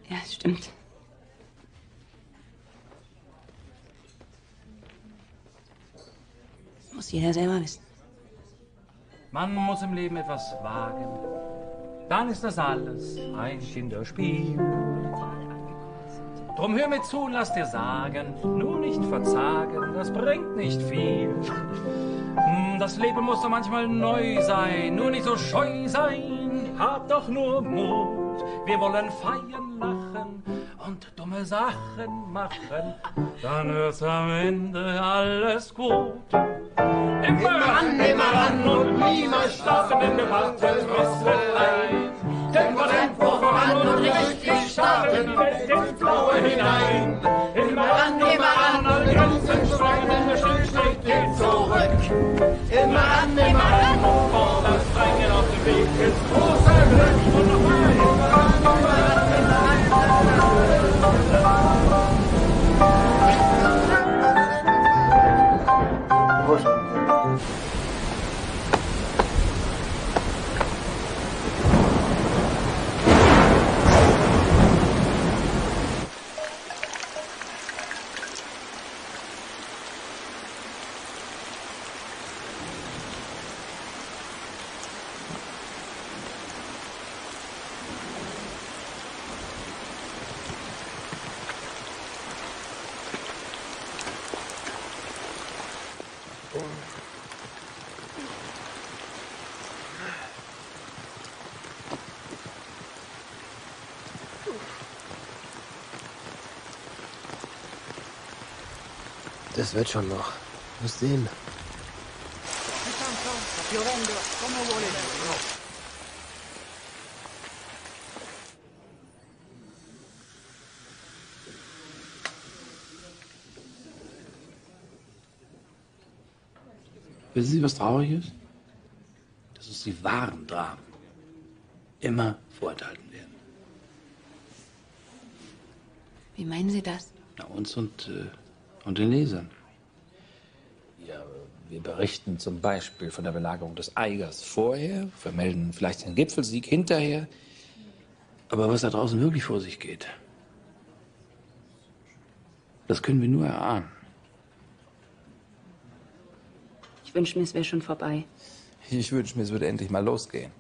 Ja, stimmt. Muss jeder selber wissen. Man muss im Leben etwas wagen. Dann ist das alles ein Kinderspiel. Drum hör mir zu und lass dir sagen, nur nicht verzagen, das bringt nicht viel. Hm, Das Leben muss doch manchmal neu sein, nur nicht so scheu sein. Hab doch nur Mut, wir wollen feiern, lachen und dumme Sachen machen. Dann wird's am Ende alles gut. Immer ran, immer ran und niemals stoppen, denn wir warten bis wir leid. Tempo, Tempo voran und richtig starten, ins Blaue hinein. Immer ran, immer ran, alle Grenzen denn der Stillschritt geht zurück. Immer ran, immer ran und vorwärts drängen auf dem Weg ins große Glück. Und nochmal, immer Das wird schon noch. Muss sehen. Wissen Sie, was traurig ist? Dass uns die wahren Dramen immer vorenthalten werden. Wie meinen Sie das? Na, uns und, äh, und den Lesern. Ja, wir berichten zum Beispiel von der Belagerung des Eigers vorher, vermelden vielleicht den Gipfelsieg hinterher. Aber was da draußen wirklich vor sich geht, das können wir nur erahnen. Ich wünsche mir, es wäre schon vorbei. Ich wünsche mir, es würde endlich mal losgehen.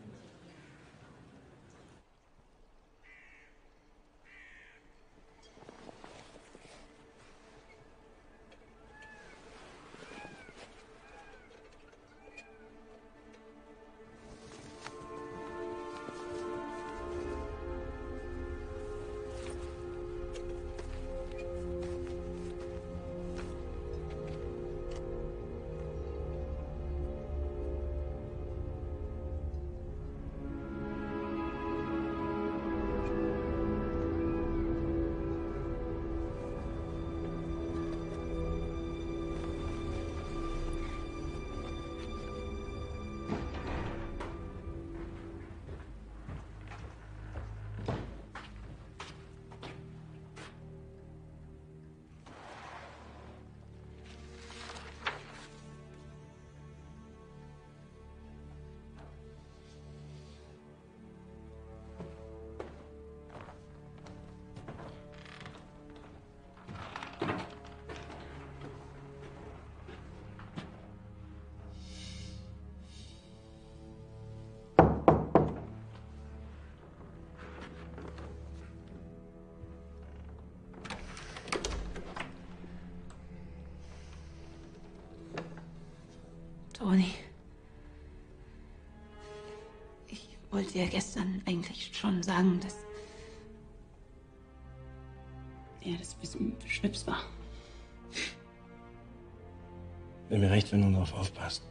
Wollte dir gestern eigentlich schon sagen, dass. Ja, das ein bisschen Schnips war. Wäre mir recht, wenn du darauf aufpasst.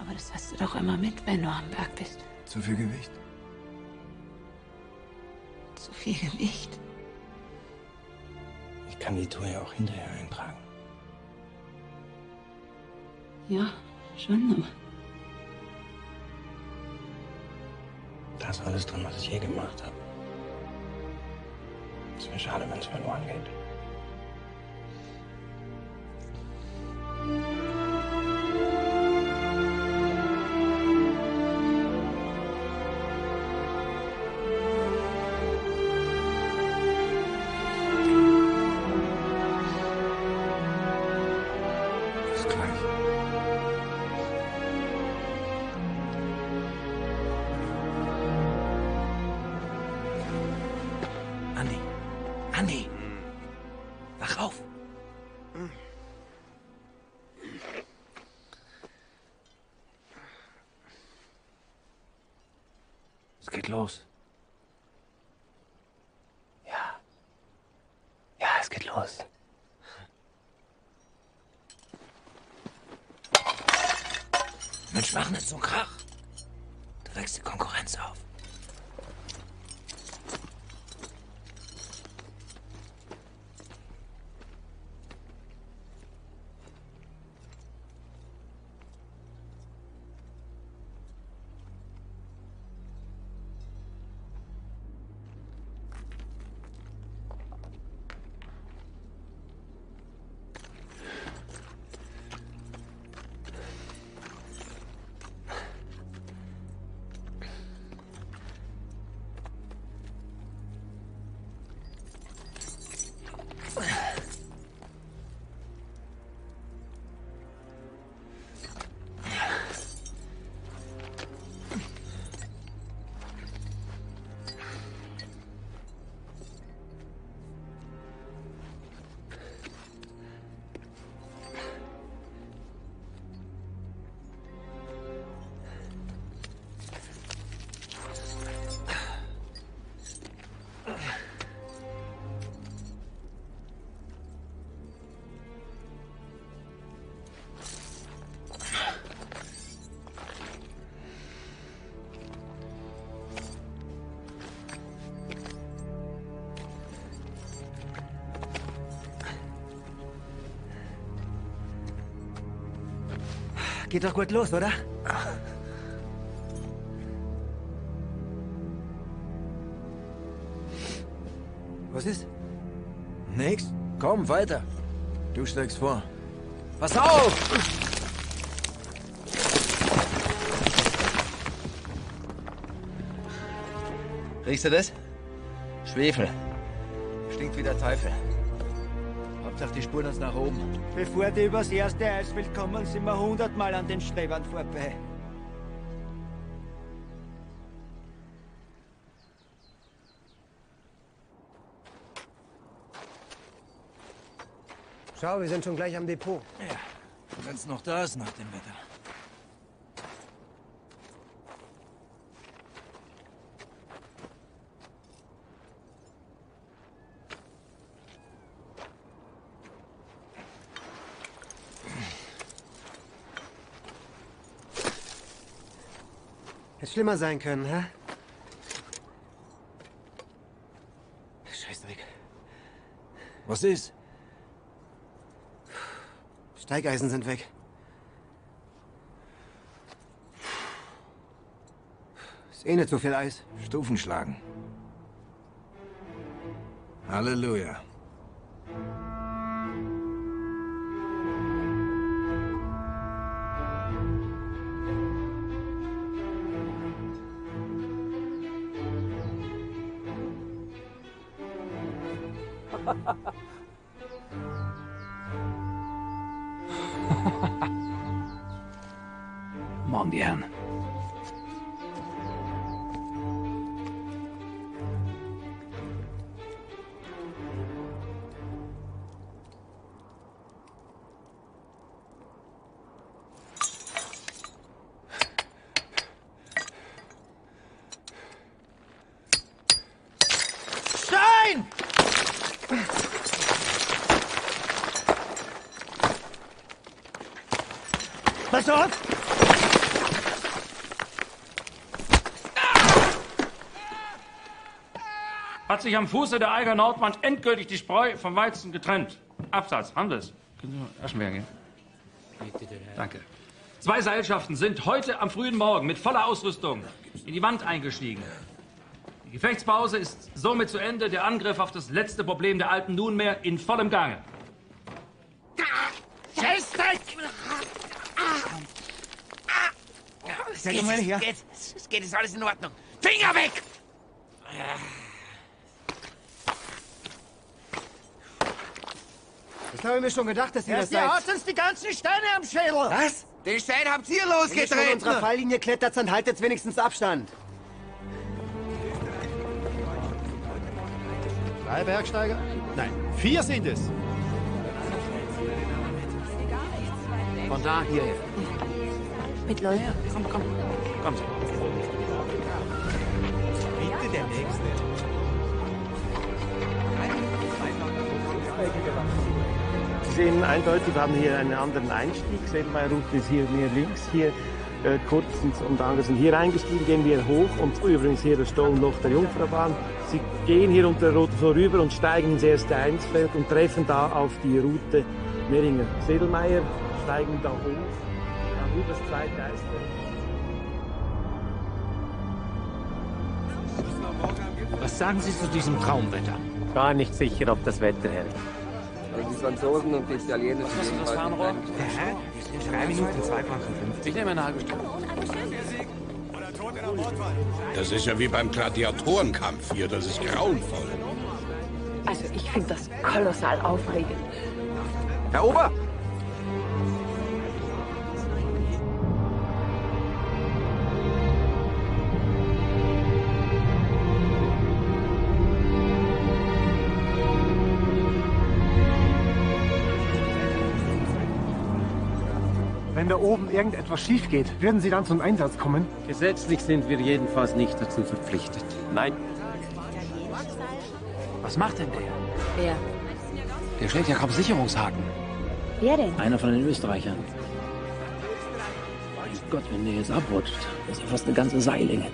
Aber das hast du doch immer mit, wenn du am Berg bist. Zu viel Gewicht. Zu viel Gewicht. Ich kann die Tour ja auch hinterher eintragen. Ja, schon, aber. Da ist alles drin, was ich je gemacht habe. Es wäre schade, wenn es verloren geht. Wach auf. Es geht los. Ja. Ja, es geht los. Mensch, mach nicht so einen Krach. Du wächst die Konkurrenz auf. Geht doch gut los, oder? Was ist? Nix. Komm, weiter. Du steigst vor. Pass auf! Riechst du das? Schwefel. Stinkt wie der Teufel. Hauptsache die spuren uns nach oben. Bevor die übers erste Eisfeld kommen, sind wir hundertmal an den Strebern vorbei. Schau, wir sind schon gleich am Depot. Ja, wenn's noch da ist nach dem Wetter. Schlimmer sein können, hä? Scheißdreck. Was ist? Steigeisen sind weg. Ist eh nicht so viel Eis. Stufen schlagen. Halleluja. Stein! Pass auf! Hat sich am Fuße der Eiger Nordwand endgültig die Spreu vom Weizen getrennt. Absatz, Handels. Können Sie mal Aschenbeer gehen? Danke. Zwei Seilschaften sind heute am frühen Morgen mit voller Ausrüstung in die Wand eingestiegen. Die Gefechtspause ist somit zu Ende. Der Angriff auf das letzte Problem der Alten nunmehr in vollem Gange. Geht, mal her. Es geht, es geht, ist alles in Ordnung. Finger weg! Das habe ich mir schon gedacht, dass ihr das seid. haut uns die ganzen Steine am Schädel. Was? Den Stein habt ihr Wenn ihr schon losgetreten! unserer Falllinie klettert, dann haltet wenigstens Abstand. Drei Bergsteiger? Nein, vier sind es. Von da hierher. Mit Leuten. Komm, komm. Komm Sie. Bitte der Nächste. Sie sehen eindeutig, wir haben hier einen anderen Einstieg. Sedelmeier-Route ist hier mehr links. Hier äh, kurz und, und andere sind hier eingestiegen, gehen wir hoch und übrigens hier das Stollenloch der Jungfraubahn. Sie gehen hier unter der Route so rüber und steigen ins erste Einsfeld und treffen da auf die Route Mehringer-Sedelmeier, steigen da hoch, dann über das zweite Eisfeld. Was sagen Sie zu diesem Traumwetter? Gar nicht sicher, ob das Wetter hält. Die Franzosen und die Italiener Was ist das Fernrohr? Drei Minuten, zwei Franken fünf. Ich nehme eine halbe Stunde. Das ist ja wie beim Gladiatorenkampf hier. Das ist grauenvoll. Also ich finde das kolossal aufregend. Herr Ober! Da oben irgendetwas schief geht, würden Sie dann zum Einsatz kommen? Gesetzlich sind wir jedenfalls nicht dazu verpflichtet. Nein. Was macht denn der? Wer? Der schlägt ja kaum Sicherungshaken. Wer denn? Einer von den Österreichern. Mein Gott, wenn der jetzt abrutscht, ist ja fast eine ganze Seillänge.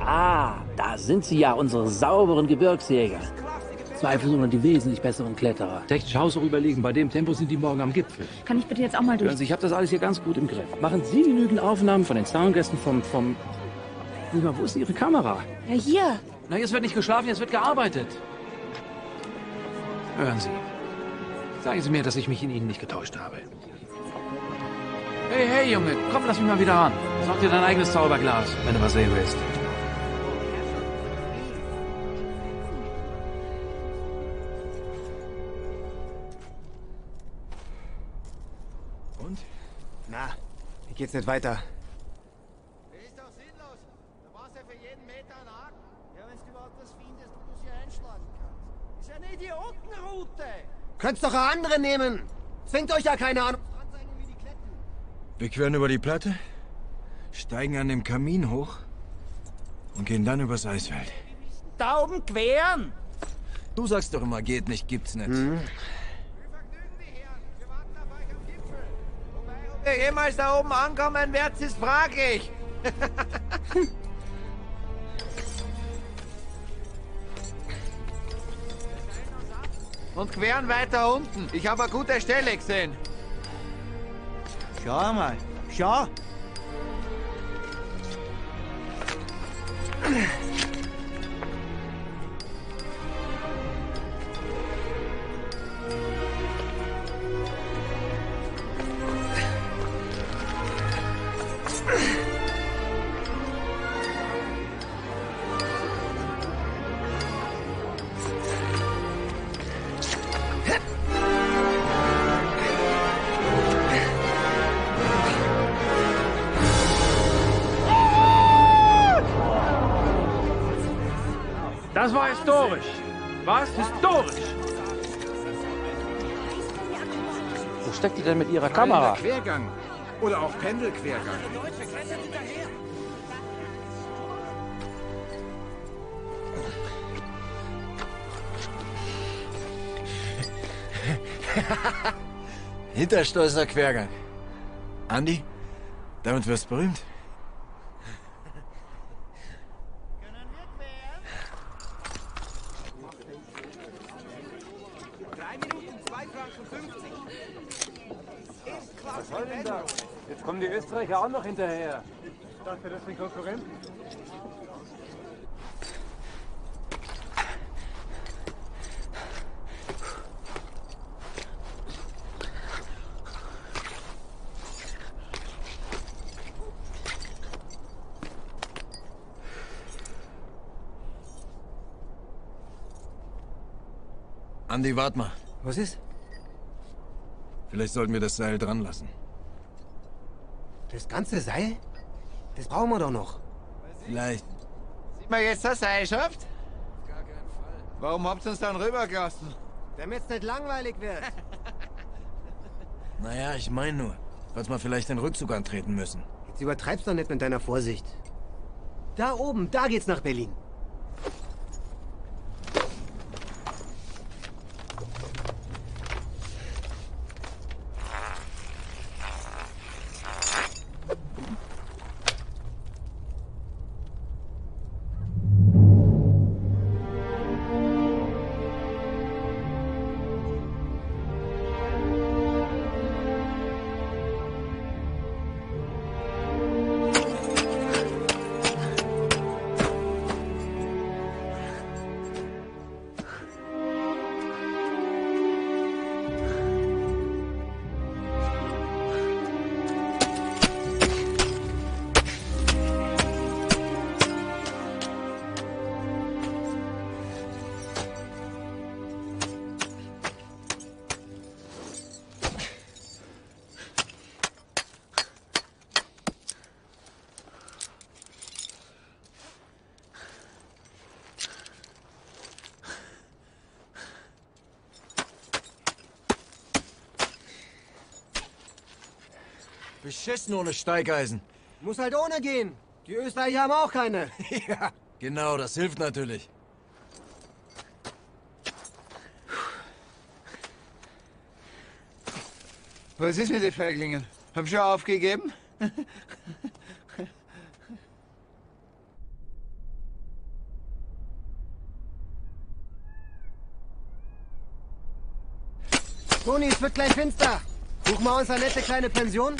Ah, da sind sie ja, unsere sauberen Gebirgsjäger. Zweifelsohne die wesentlich besseren Kletterer. Technisch Haus auch überlegen, bei dem Tempo sind die morgen am Gipfel. Kann ich bitte jetzt auch mal durch? Hören Sie, ich habe das alles hier ganz gut im Griff. Machen Sie genügend Aufnahmen von den Soundgästen vom... vom Sag mal, wo ist Ihre Kamera? Ja, hier. Na, jetzt wird nicht geschlafen, jetzt wird gearbeitet. Hören Sie. Sagen Sie mir, dass ich mich in Ihnen nicht getäuscht habe. Hey, hey, Junge, komm, lass mich mal wieder ran. Sorg dir dein eigenes Zauberglas, wenn du was sehen willst. Geht's nicht weiter? Ist doch sinnlos. Da war's ja für jeden Meter ein Haken. Ja, wenn du überhaupt was findest, wo du sie einschlagen kannst. Ist ja eine Idiotenroute. Könnt's doch eine andere nehmen. Zwingt euch ja keiner an. Wir queren über die Platte, steigen an dem Kamin hoch und gehen dann übers Eisfeld. Da oben queren! Du sagst doch immer, geht nicht, gibt's nicht. Ob ihr jemals da oben ankommen werdet, ist fraglich. Und queren weiter unten. Ich habe eine gute Stelle gesehen. Schau mal, schau. Kamera? Quergang. Oder auch Pendelquergang. Hinterstoßer Quergang. Andi, damit wirst du berühmt. Was soll denn das? Jetzt die Österreicher auch noch hinterher. Ich dachte, das sind Konkurrenten. Andi, wart mal. Was ist? Vielleicht sollten wir das Seil dran lassen. Das ganze Seil? Das brauchen wir doch noch. Vielleicht. Kriegt man jetzt das Seilschaft? Warum habt ihr uns dann rübergelassen? Damit es nicht langweilig wird. Naja, ich meine nur, falls wir vielleicht den Rückzug antreten müssen. Jetzt übertreib's doch nicht mit deiner Vorsicht. Da oben, da geht's nach Berlin. Beschissen ohne Steigeisen. Muss halt ohne gehen. Die Österreicher haben auch keine. ja. Genau, das hilft natürlich. Was ist mit den Feiglingen? Haben schon aufgegeben? Toni, es wird gleich finster. Suchen wir uns eine nette kleine Pension?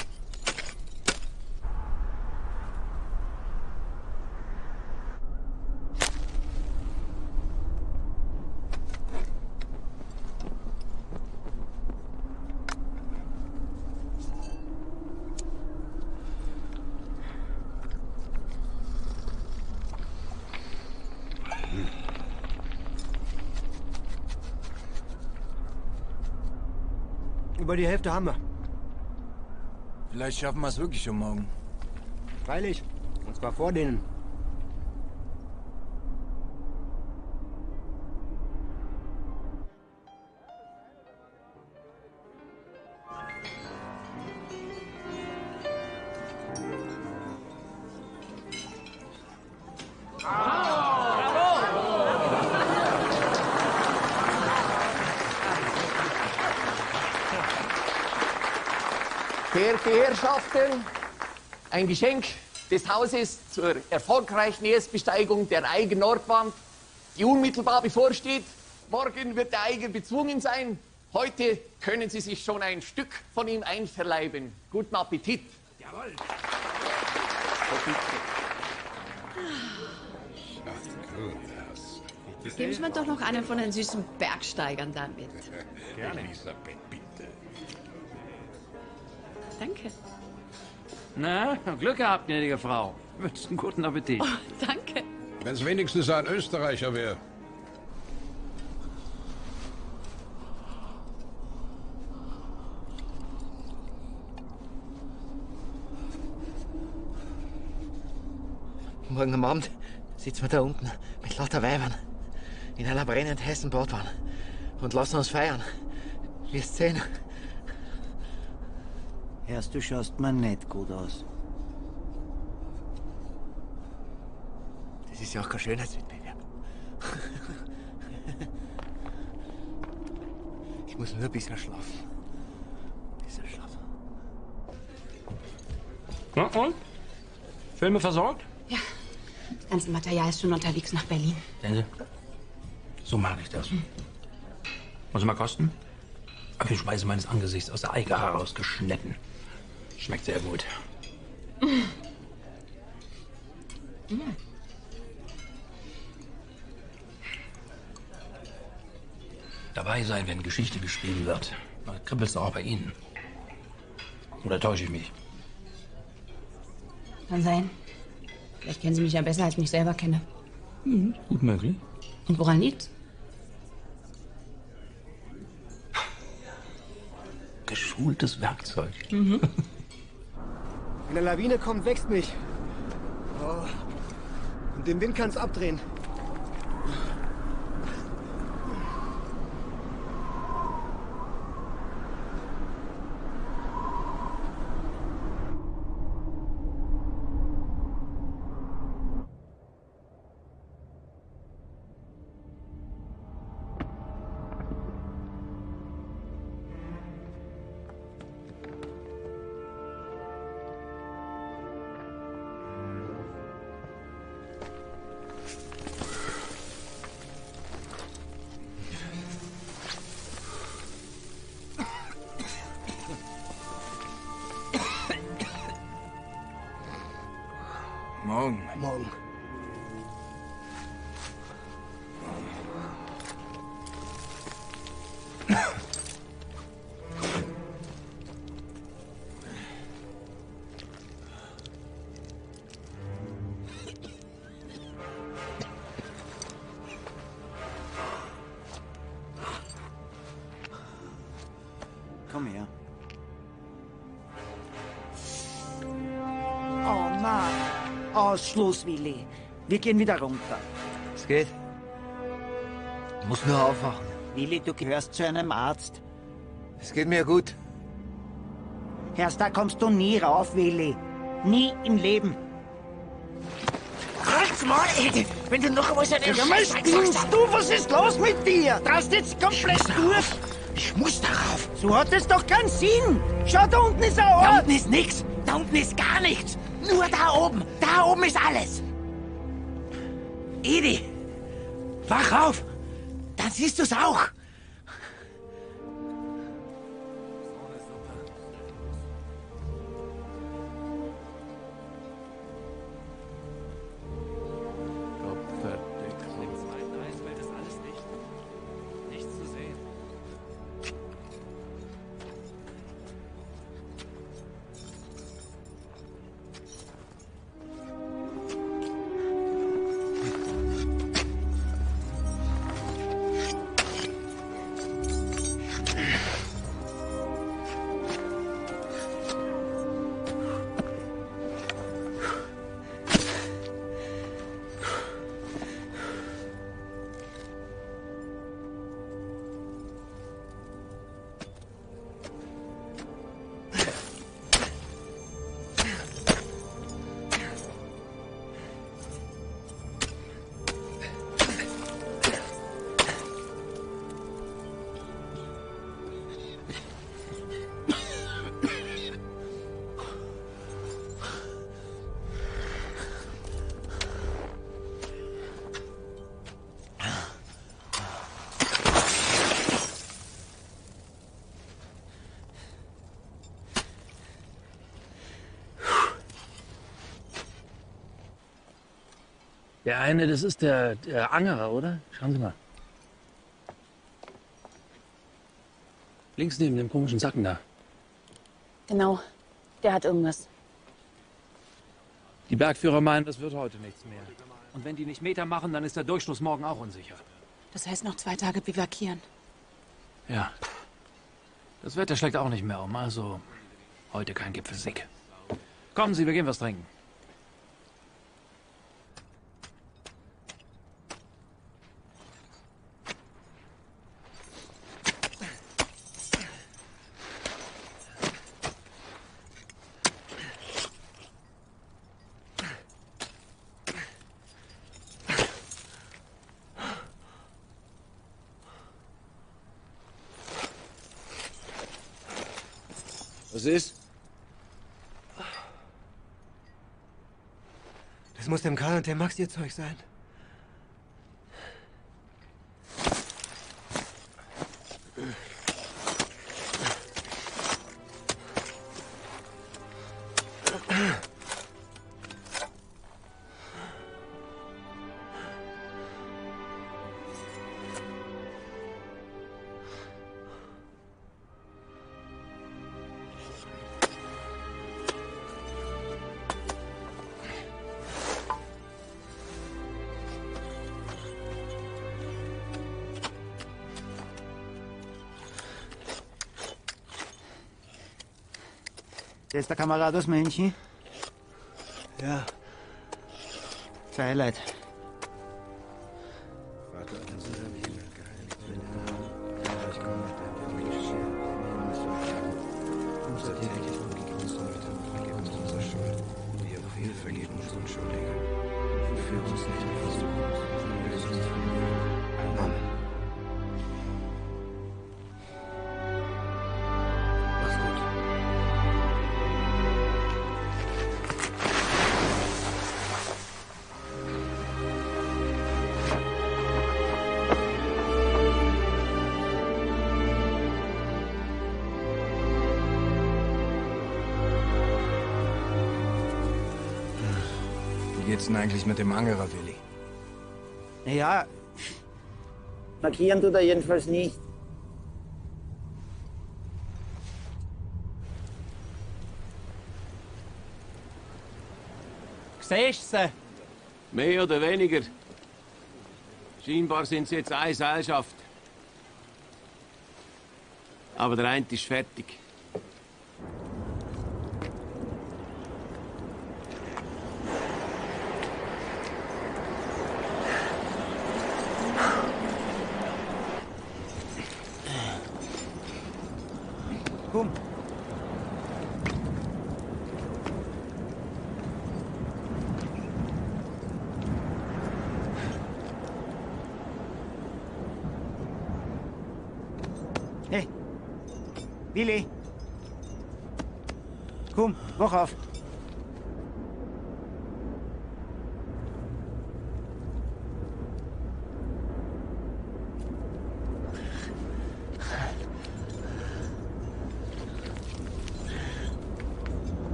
Über die Hälfte haben wir. Vielleicht schaffen wir es wirklich schon morgen. Freilich. Und zwar vor denen. Herrschaften, ein Geschenk des Hauses zur erfolgreichen Erstbesteigung der Eiger Nordwand, die unmittelbar bevorsteht. Morgen wird der Eiger bezwungen sein. Heute können Sie sich schon ein Stück von ihm einverleiben. Guten Appetit. Jawohl. Geben Sie mir doch noch einen von den süßen Bergsteigern da mit. Gerne. Elisabeth, bitte. Danke. Na, Glück gehabt, gnädige Frau. Wünscht einen guten Appetit. Danke. Wenn es wenigstens ein Österreicher wäre. Morgen am Abend sitzen wir da unten mit lauter Weibern in einer brennend heißen Bordbahn und lassen uns feiern. Wirst sehen. Erst du schaust mir nicht gut aus. Das ist ja auch kein Schönheitswettbewerb. Ich muss nur ein bisschen schlafen. Ein bisschen schlafen. Na und? Filme versorgt? Ja. Das ganze Material ist schon unterwegs nach Berlin. Sehen Sie? So mag ich das. Muss mal kosten? Für Speise meines Angesichts aus der Eiger herausgeschnitten. Schmeckt sehr gut. Dabei sein, wenn Geschichte geschrieben wird. Kribbelst du auch bei Ihnen. Oder täusche ich mich? Kann sein. Vielleicht kennen Sie mich ja besser, als ich mich selber kenne. Mhm, gut möglich. Und woran liegt's? Geschultes Werkzeug. Mhm. Wenn eine Lawine kommt, wächst mich. Oh. Und Den Wind kann's abdrehen. Ausschluss, Willi. Wir gehen wieder runter. Es geht. Ich muss nur aufwachen. Willi, du gehörst zu einem Arzt. Es geht mir gut. Erst da kommst du nie rauf, Willi. Nie im Leben. Halt's mal, Edi! Wenn du noch einmal so einen Scheiß sagst, du? Was ist los mit dir? Drast jetzt komplett durch? Ich muss darauf. So hat es doch keinen Sinn. Schau, da unten ist ein Da Ort. unten ist nichts. Da unten ist gar nichts. Nur da oben. Da oben ist alles. Edi, wach auf. Dann siehst du's auch. Der eine, das ist der, der Angerer, oder? Schauen Sie mal. Links neben dem komischen Sacken da. Genau. Der hat irgendwas. Die Bergführer meinen, das wird heute nichts mehr. Und wenn die nicht Meter machen, dann ist der Durchschluss morgen auch unsicher. Das heißt noch zwei Tage bivakieren. Ja. Das Wetter schlägt auch nicht mehr um, also heute kein Gipfelsieg. Kommen Sie, wir gehen was trinken. Ist? Das muss dem Karl und dem Max ihr Zeug sein. Der ist der Kamerad aus München. Ja. Zwei Leute. Denn eigentlich mit dem Angerer, Willi? Naja, markieren tut er jedenfalls nicht. Siehst du sie? Mehr oder weniger. Scheinbar sind sie jetzt eine Seilschaft. Aber der eine ist fertig.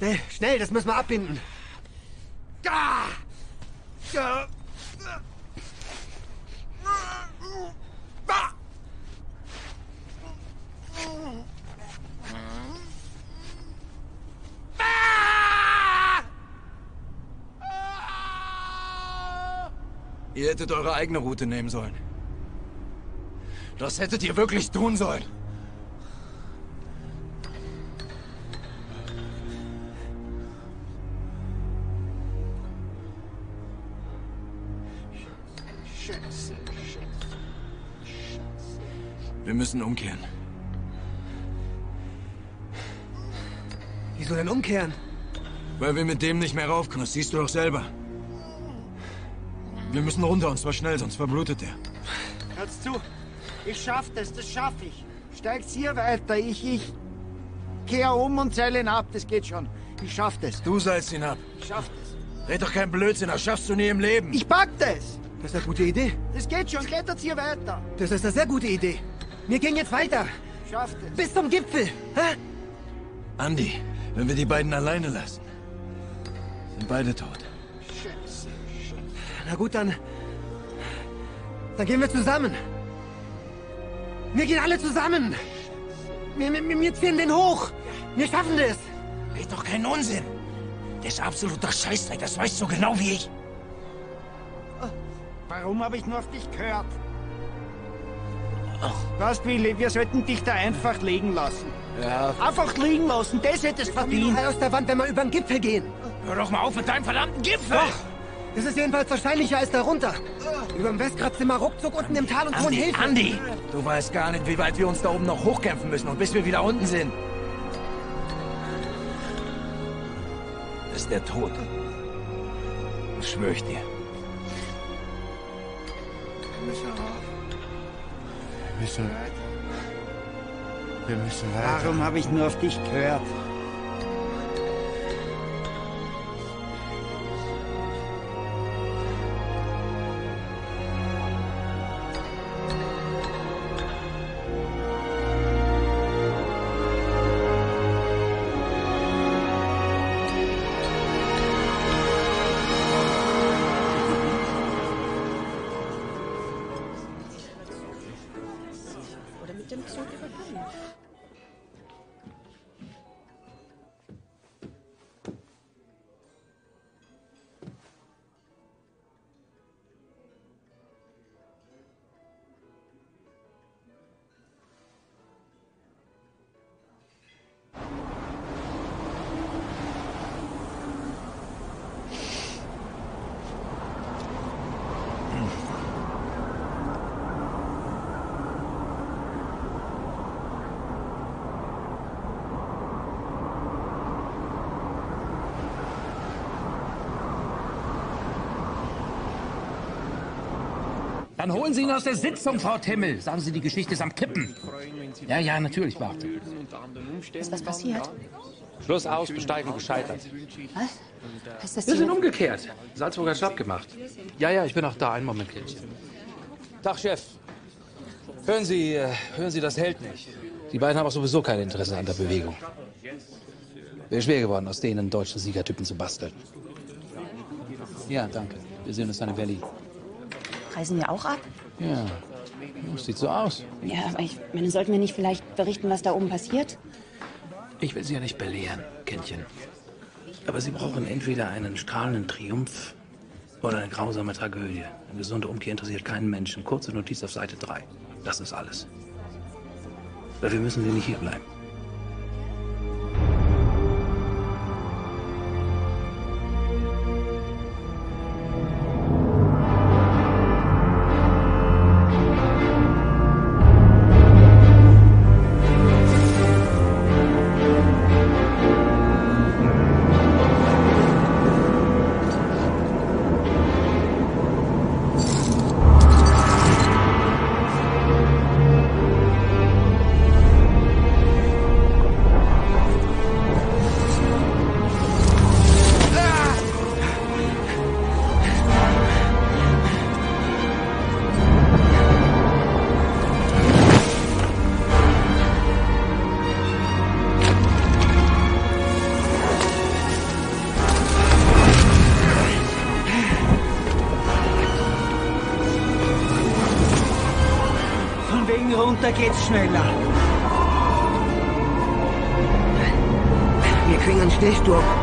Schnell, schnell, das müssen wir abbinden. Ihr hättet eure eigene Route nehmen sollen. Das hättet ihr wirklich tun sollen. Müssen umkehren. Wieso denn umkehren? Weil wir mit dem nicht mehr raufkommen. Das siehst du doch selber. Wir müssen runter und zwar schnell, sonst verblutet er. Hört's zu. Ich schaff das, das schaff ich. Steigt's hier weiter. Ich, ich kehr um und zeil ihn ab. Das geht schon. Ich schaff das. Du seilst ihn ab. Ich schaff das. Red doch kein Blödsinn, das schaffst du nie im Leben. Ich pack das. Das ist eine gute Idee. Das geht schon. Klettert's hier weiter. Das ist eine sehr gute Idee. Wir gehen jetzt weiter. Ich schaff das. Bis zum Gipfel. Hä? Andi, wenn wir die beiden alleine lassen, sind beide tot. Na gut, dann. Dann gehen wir zusammen. Wir gehen alle zusammen. Wir, wir, wir ziehen den hoch. Wir schaffen das. Red doch keinen Unsinn. Das ist absoluter Scheißdreck, das weißt du genau wie ich. Warum habe ich nur auf dich gehört? Was, Billy, wir sollten dich da einfach liegen lassen. Ja. Einfach liegen lassen, das hättest du verdient. aus der Wand, wenn wir über den Gipfel gehen. Hör doch mal auf mit deinem verdammten Gipfel! Doch. Das ist jedenfalls wahrscheinlicher als da runter. Über dem Westkratz sind wir ruckzuck unten im Tal und holen Andi, Hilfe. Andi! Du weißt gar nicht, wie weit wir uns da oben noch hochkämpfen müssen und bis wir wieder unten sind. Das ist der Tod. Das schwöre ich dir. Wir müssen. Wir müssen weiter. Warum habe ich nur auf dich gehört? Dann holen Sie ihn aus der Sitzung, Frau Timmel. Sagen Sie, die Geschichte ist am Kippen. Ja, ja, natürlich, warte. Ist was passiert? Schluss aus, Besteigung gescheitert. Was? Heißt das Wir sind umgekehrt. Salzburger Schlapp gemacht. Ja, ja, ich bin auch da. Einen Moment, Kindchen. Tag, Chef. Hören Sie, äh, hören Sie, das hält nicht. Die beiden haben auch sowieso kein Interesse an der Bewegung. Wäre schwer geworden, aus denen einen deutschen Siegertypen zu basteln. Ja, danke. Wir sehen uns dann in Berlin. Reisen wir auch ab? Ja, das sieht so aus. Ja, aber ich meine, sollten wir nicht vielleicht berichten, was da oben passiert? Ich will Sie ja nicht belehren, Kindchen. Aber Sie brauchen entweder einen strahlenden Triumph oder eine grausame Tragödie. Eine gesunde Umkehr interessiert keinen Menschen. Kurze Notiz auf Seite 3. Das ist alles. Dafür müssen wir nicht hier runter geht's schneller. Wir kriegen einen Stechsturm.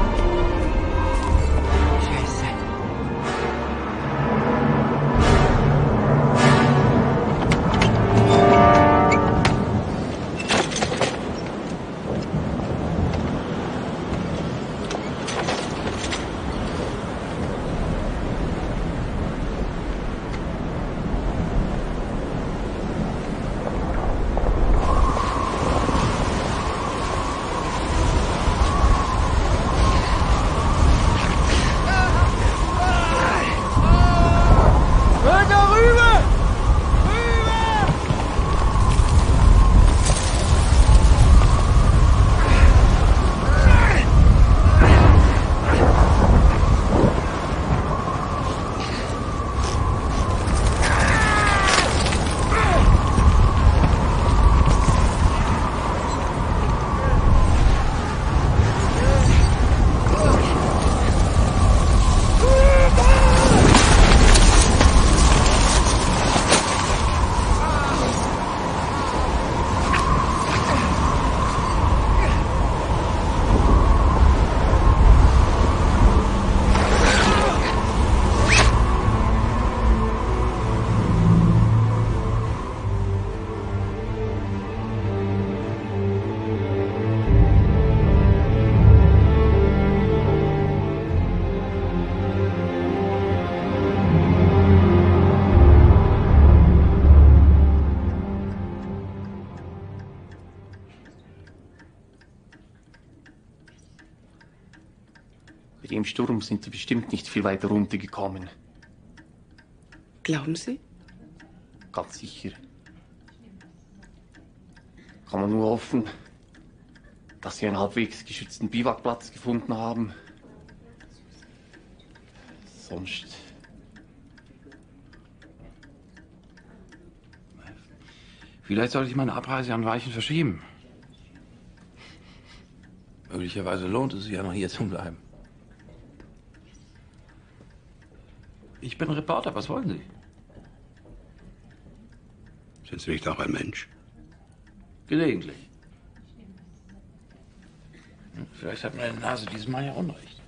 Sturm sind sie bestimmt nicht viel weiter runtergekommen. Glauben Sie? Ganz sicher. Kann man nur hoffen, dass sie einen halbwegs geschützten Biwakplatz gefunden haben. Sonst. Vielleicht sollte ich meine Abreise an Weichen verschieben. Möglicherweise lohnt es sich ja noch hier zu bleiben. Ich bin Reporter, was wollen Sie? Sind Sie nicht auch ein Mensch? Gelegentlich. Hm, Vielleicht hat meine Nase diesmal ja Unrecht.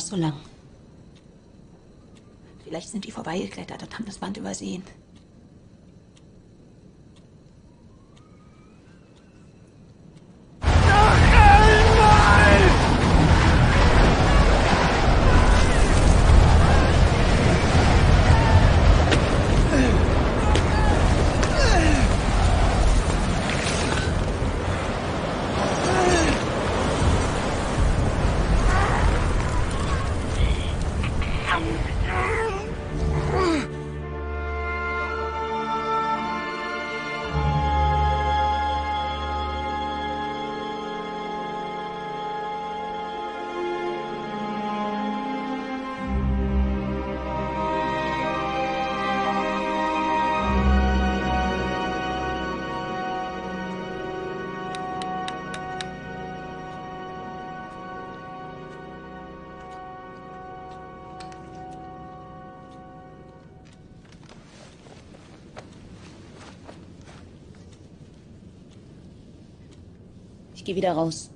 so lang. Vielleicht sind die vorbeigeklettert und haben das Band übersehen. Ich gehe wieder raus.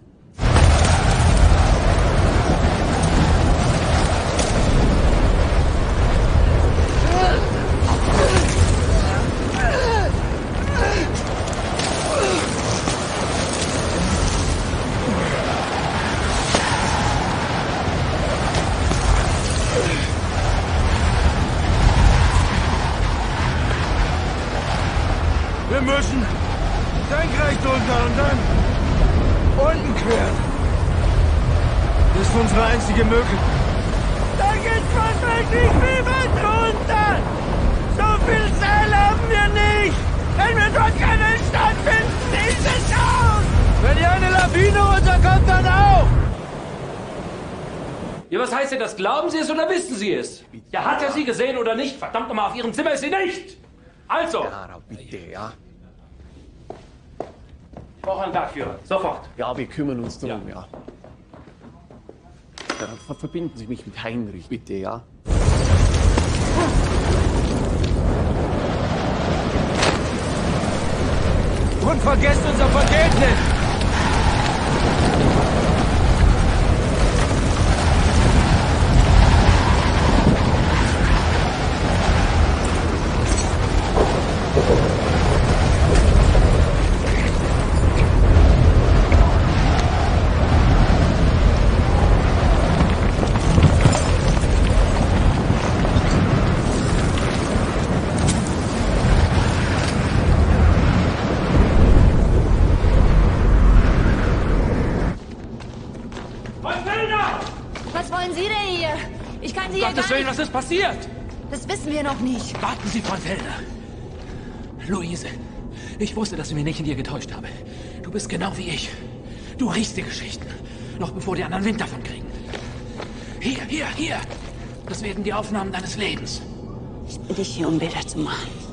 Wir müssen senkrecht runter und dann unten queren. Das ist unsere einzige Möglichkeit. Da geht's wahrscheinlich viel weit runter. So viel Seil haben wir nicht. Wenn wir dort keinen Stand finden, ist es aus. Wenn hier eine Lawine runterkommt, dann auch. Ja, was heißt denn das? Glauben Sie es oder wissen Sie es? Ja, hat er Sie gesehen oder nicht? Verdammt nochmal, auf Ihrem Zimmer ist sie nicht! Also! Ja, bitte, ja. Ich brauche einen Bergführer. Sofort. Ja, wir kümmern uns drum, ja. Dann ver- verbinden Sie mich mit Heinrich, bitte, ja. Und vergesst unser Vergeltnis. Was will da? Was wollen Sie denn hier? Ich kann Sie ja Gottes gar Willen, nicht... was ist passiert? Das wissen wir noch nicht. Warten Sie, Frau Fellner. Luise, ich wusste, dass ich mich nicht in dir getäuscht habe. Du bist genau wie ich. Du riechst die Geschichten. Noch bevor die anderen Wind davon kriegen. Hier, hier, hier. Das werden die Aufnahmen deines Lebens. Ich bin dich hier, um Bilder zu machen.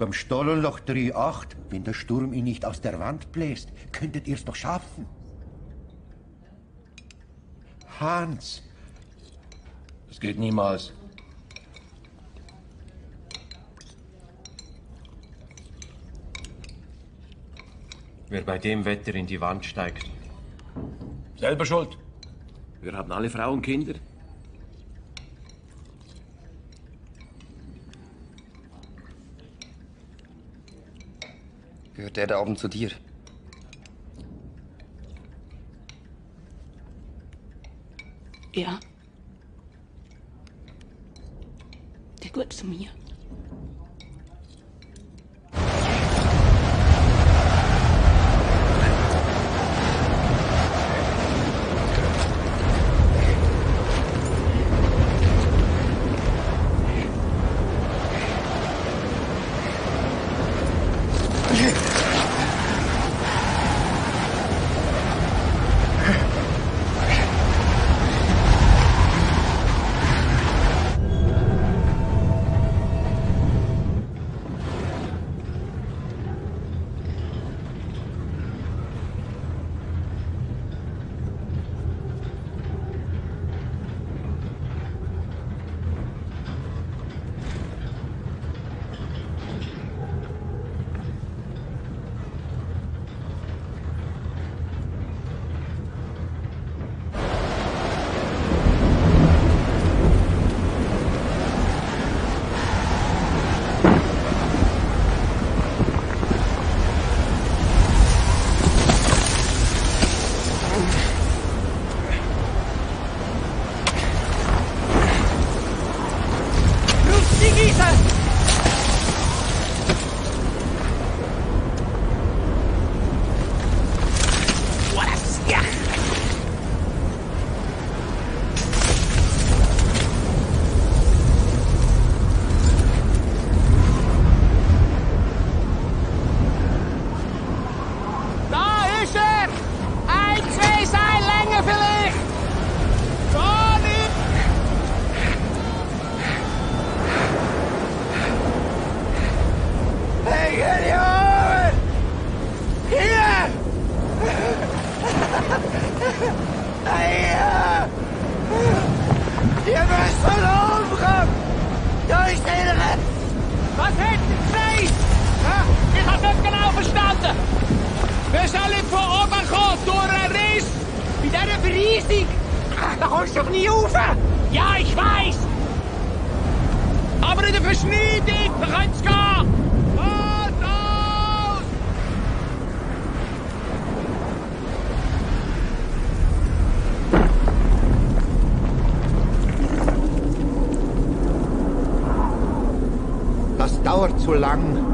Überm Stollenloch 3,8. Wenn der Sturm ihn nicht aus der Wand bläst, könntet ihr's doch schaffen. Hans, Das geht niemals. Wer bei dem Wetter in die Wand steigt. Selber schuld. Wir haben alle Frauen und Kinder. Gehört der da oben zu dir? Ja. Der gehört zu mir. Da kommst du doch nie rauf! Ja, ich weiß! Aber in der gehen! Fahrt aus! das dauert zu lang.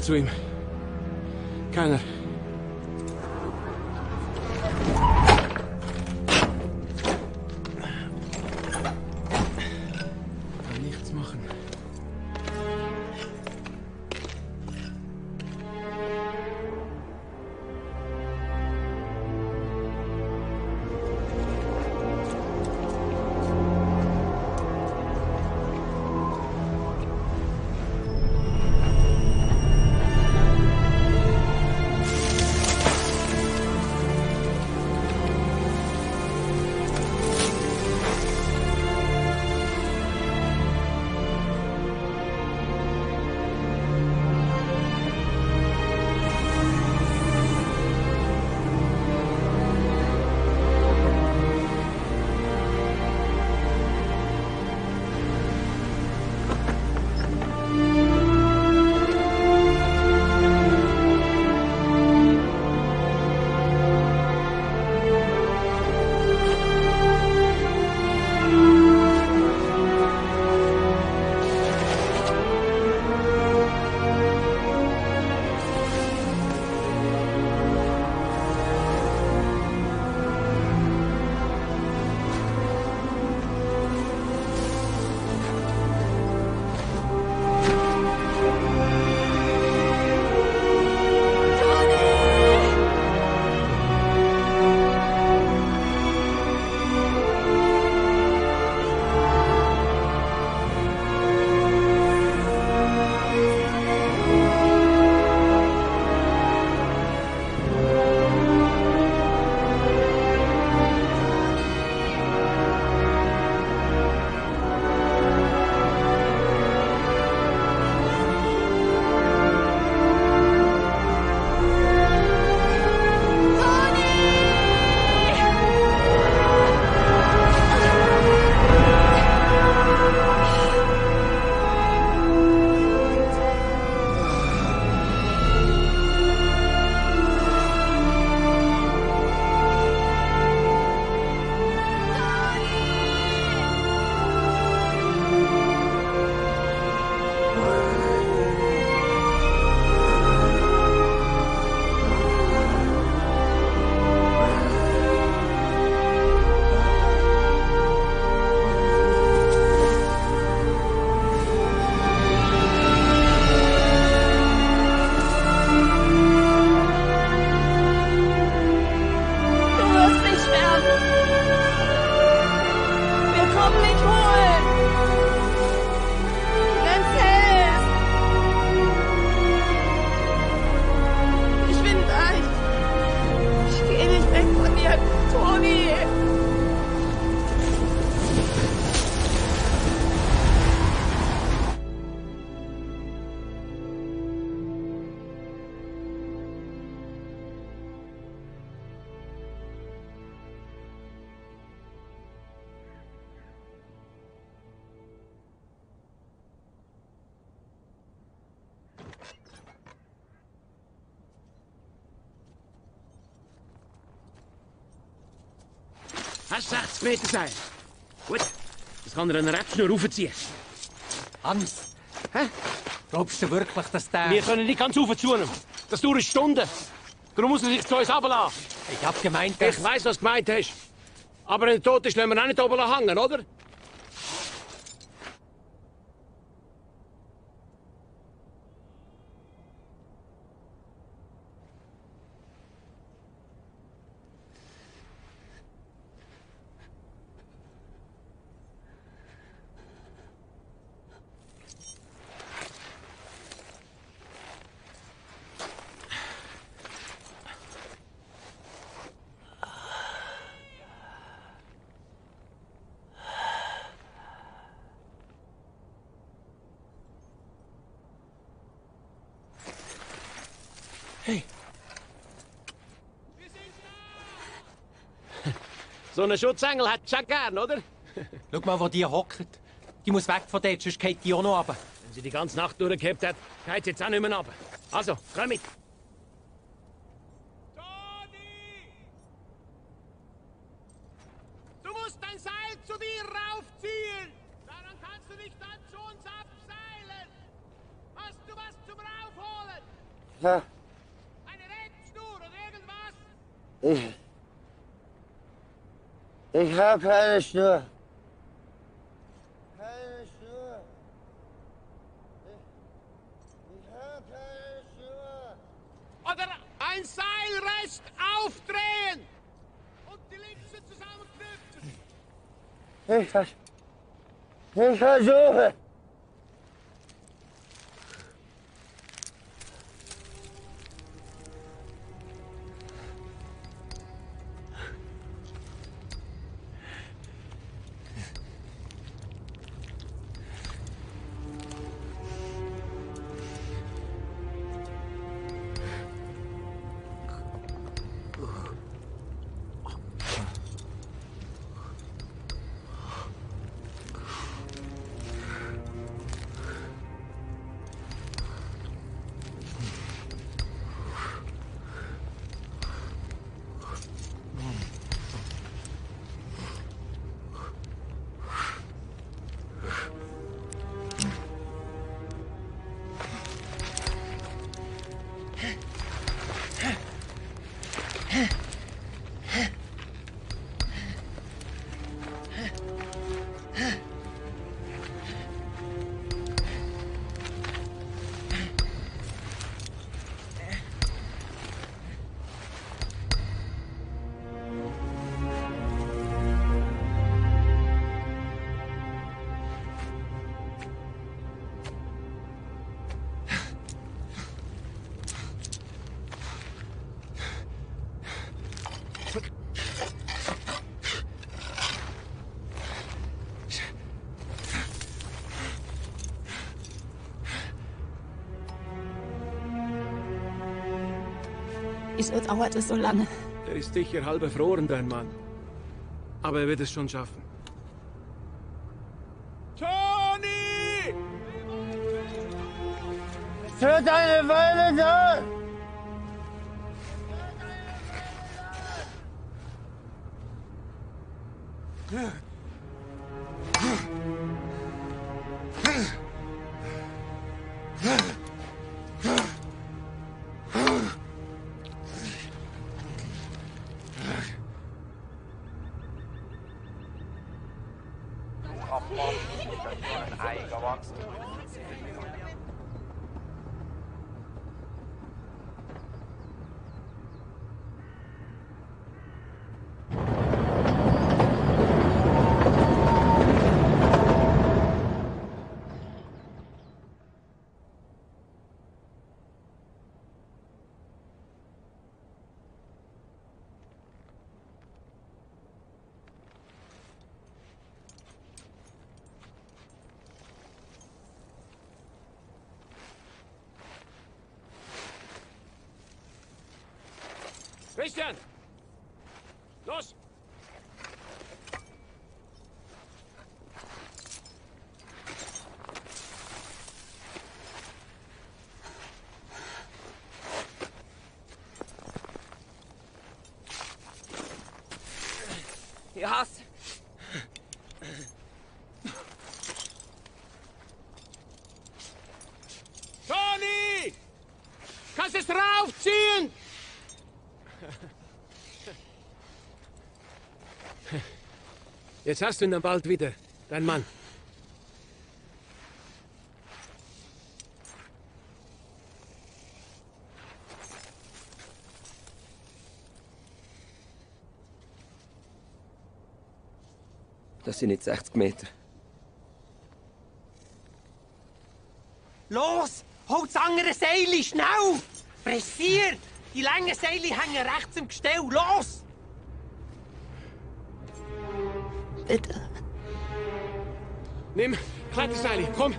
Wetter kommt keiner Was? 60 Meter Seil? Gut. Das kann er an einer Rebschnur raufziehen. Hans. Hä? Glaubst du wirklich, dass der... Wir können nicht ganz ihm. Das dauert Stunden. Darum muss er sich zu uns runterlassen. Ich hab gemeint, Ich weiss, was du gemeint hast. Aber er tot ist, lassen wir auch nicht oben hängen, oder? So einen Schutzengel hat schon gern, oder? Schau mal, wo die hockt. Die muss weg von dort, sonst geht die auch noch runter. Wenn sie die ganze Nacht durchgehabt hat, geht sie jetzt auch nicht mehr runter. Also, komm mit. Du musst dein Seil zu dir raufziehen. Daran kannst du dich dann zu uns abseilen. Hast du was zum Raufholen? Ja, Eine Rebschnur oder irgendwas? ich. Ich hab keine Schnur. Keine Schnur. Ich, ich hab keine Schnur. Oder ein Seilrest aufdrehen und die Linse zusammenknüpfen. Ich Ich versuche. Wieso dauert es so lange? Der ist sicher halb erfroren, dein Mann. Aber er wird es schon schaffen. Toni! Es wird eine Weile dauern. Hasse. Toni! Kannst es raufziehen? Jetzt hast du ihn dann bald wieder, dein Mann. Sind nicht 60 Meter. Los! Hol das andere Seil, schnell! Pressier! Die langen Seile hängen rechts im Gestell. Los! Bitte. Nimm Kletterseile, komm!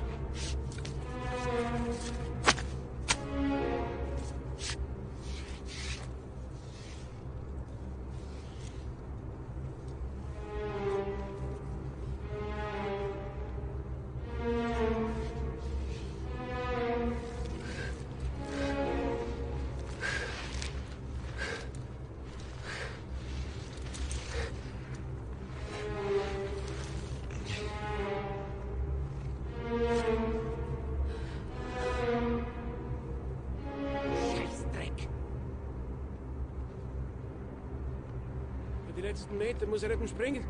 Letzten Meter muss er eben springen.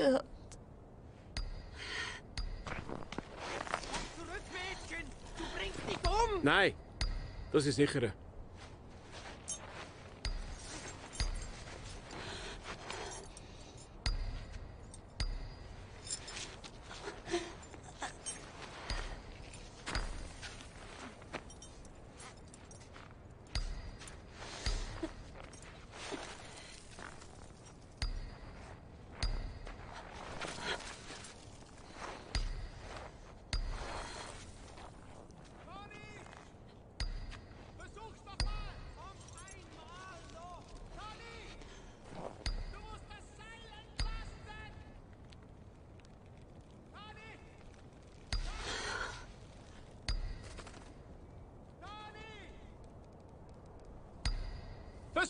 Stirbt. Zurück, Mädchen! Du bringst dich um! Nein, das ist sicherer.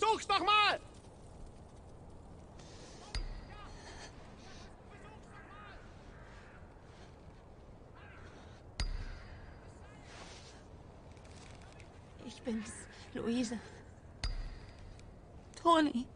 Versuch's doch mal! Ich bin's, Luise. Toni.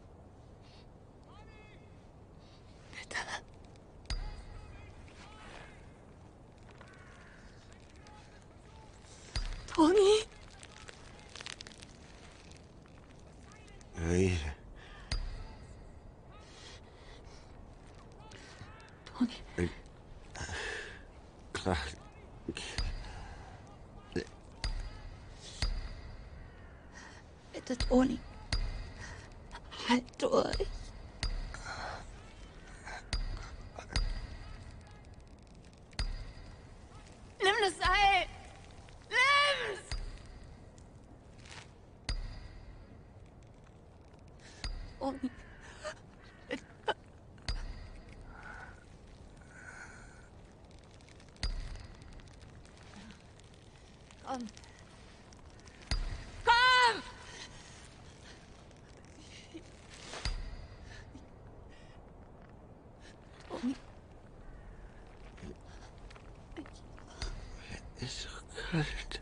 Toni. Halt durch. just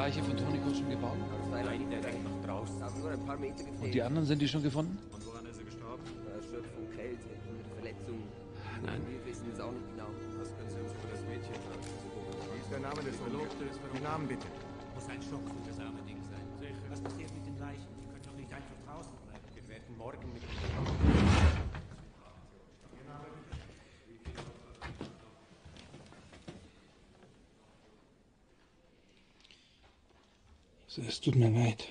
Leiche von Toni Kurz schon gebaut? Nein, der rennt noch draußen. Aber nur ein paar Meter gefehlt. Und die anderen sind die schon gefunden? Und woran ist er gestorben? Erschöpfung, Kälte und Verletzung. Nein. Wir wissen es auch nicht genau. Was können Sie uns über das Mädchen sagen? Wie ist der Name des Verlobten? Den Namen bitte. Muss ein Schock für das arme Ding sein. Sicher. Was passiert mit den Leichen? Die können doch nicht einfach draußen bleiben. Wir werden morgen mit Also, Es tut mir leid.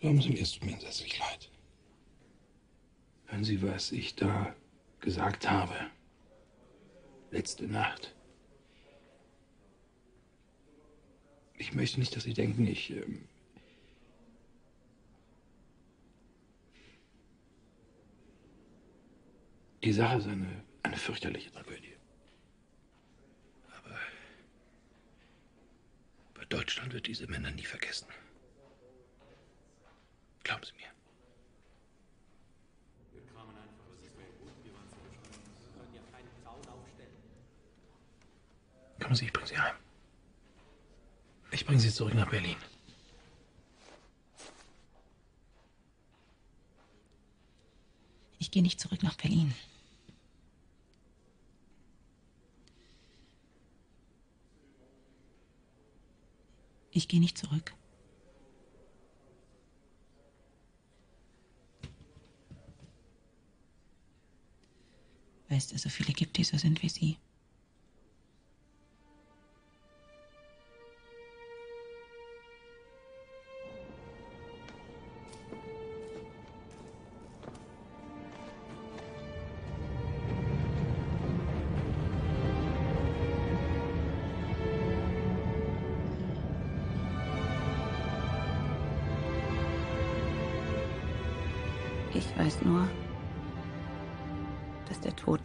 Glauben Sie mir, es tut mir entsetzlich leid. Hören Sie, was ich da gesagt habe. Letzte Nacht. Ich möchte nicht, dass Sie denken, ich. Ähm, die Sache ist eine, eine fürchterliche Tragödie. Aber, aber Deutschland wird diese Männer nie vergessen. Glauben Sie mir. Kommen Sie, ich bringe Sie heim. Ich bringe Sie zurück nach Berlin. Ich gehe nicht zurück nach Berlin. Ich gehe nicht zurück. Weil es da so viele gibt, die so sind wie Sie.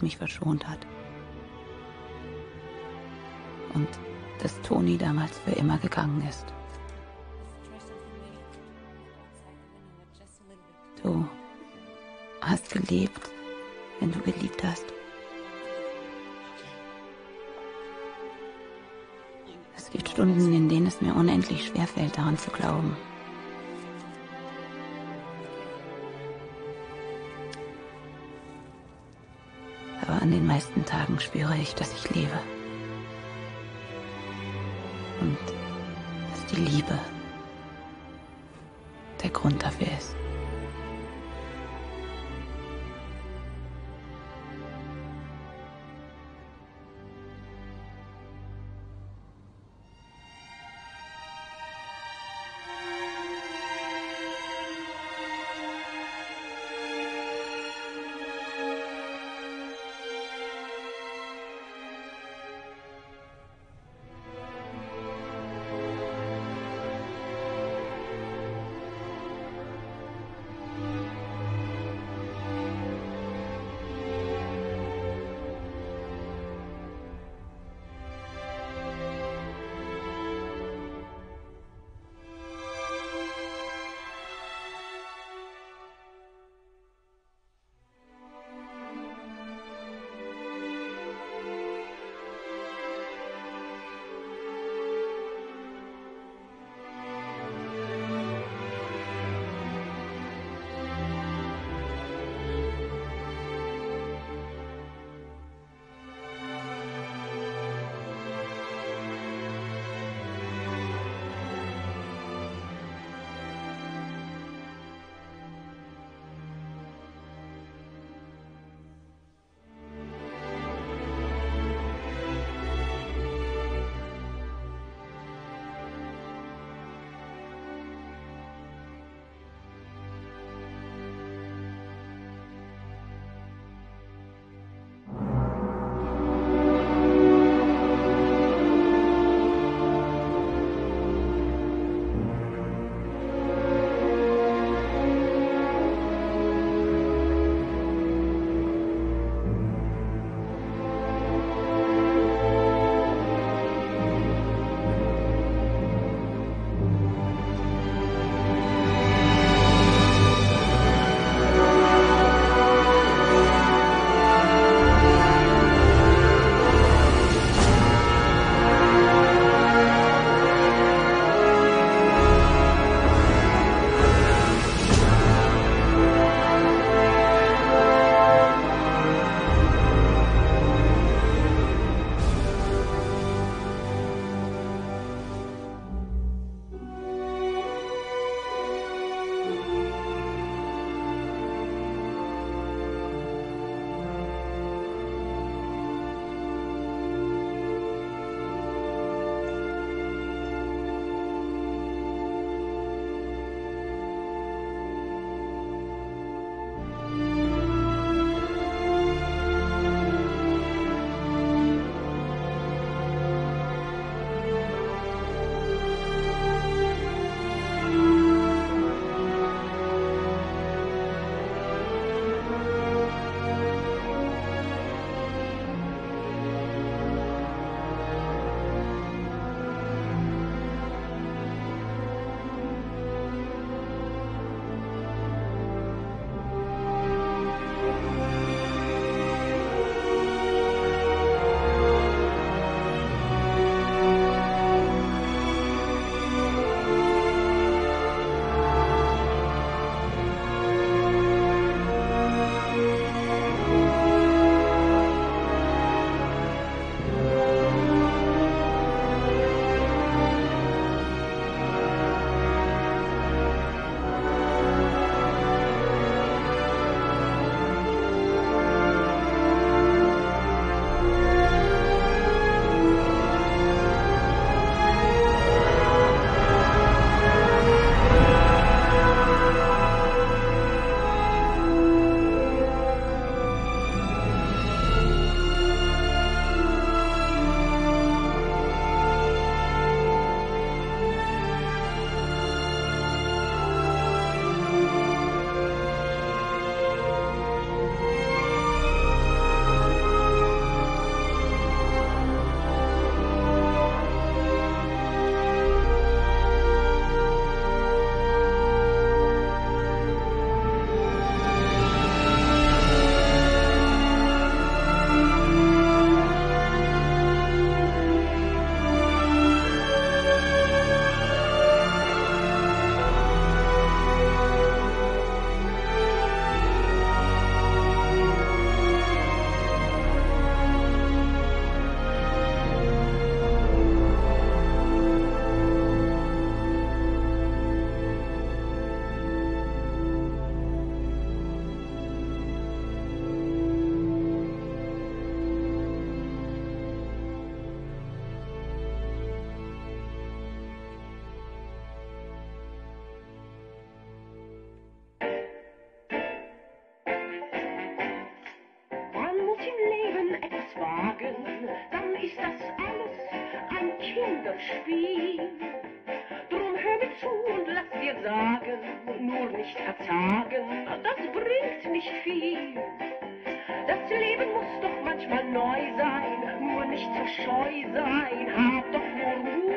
Mich verschont hat. Und dass Toni damals für immer gegangen ist. Du hast gelebt, wenn du geliebt hast. Es gibt Stunden, in denen es mir unendlich schwerfällt, daran zu glauben. An den meisten Tagen spüre ich, dass ich lebe. Und dass die Liebe der Grund dafür ist. neu sein, nur nicht zu scheu sein, hab doch nur Ruhe.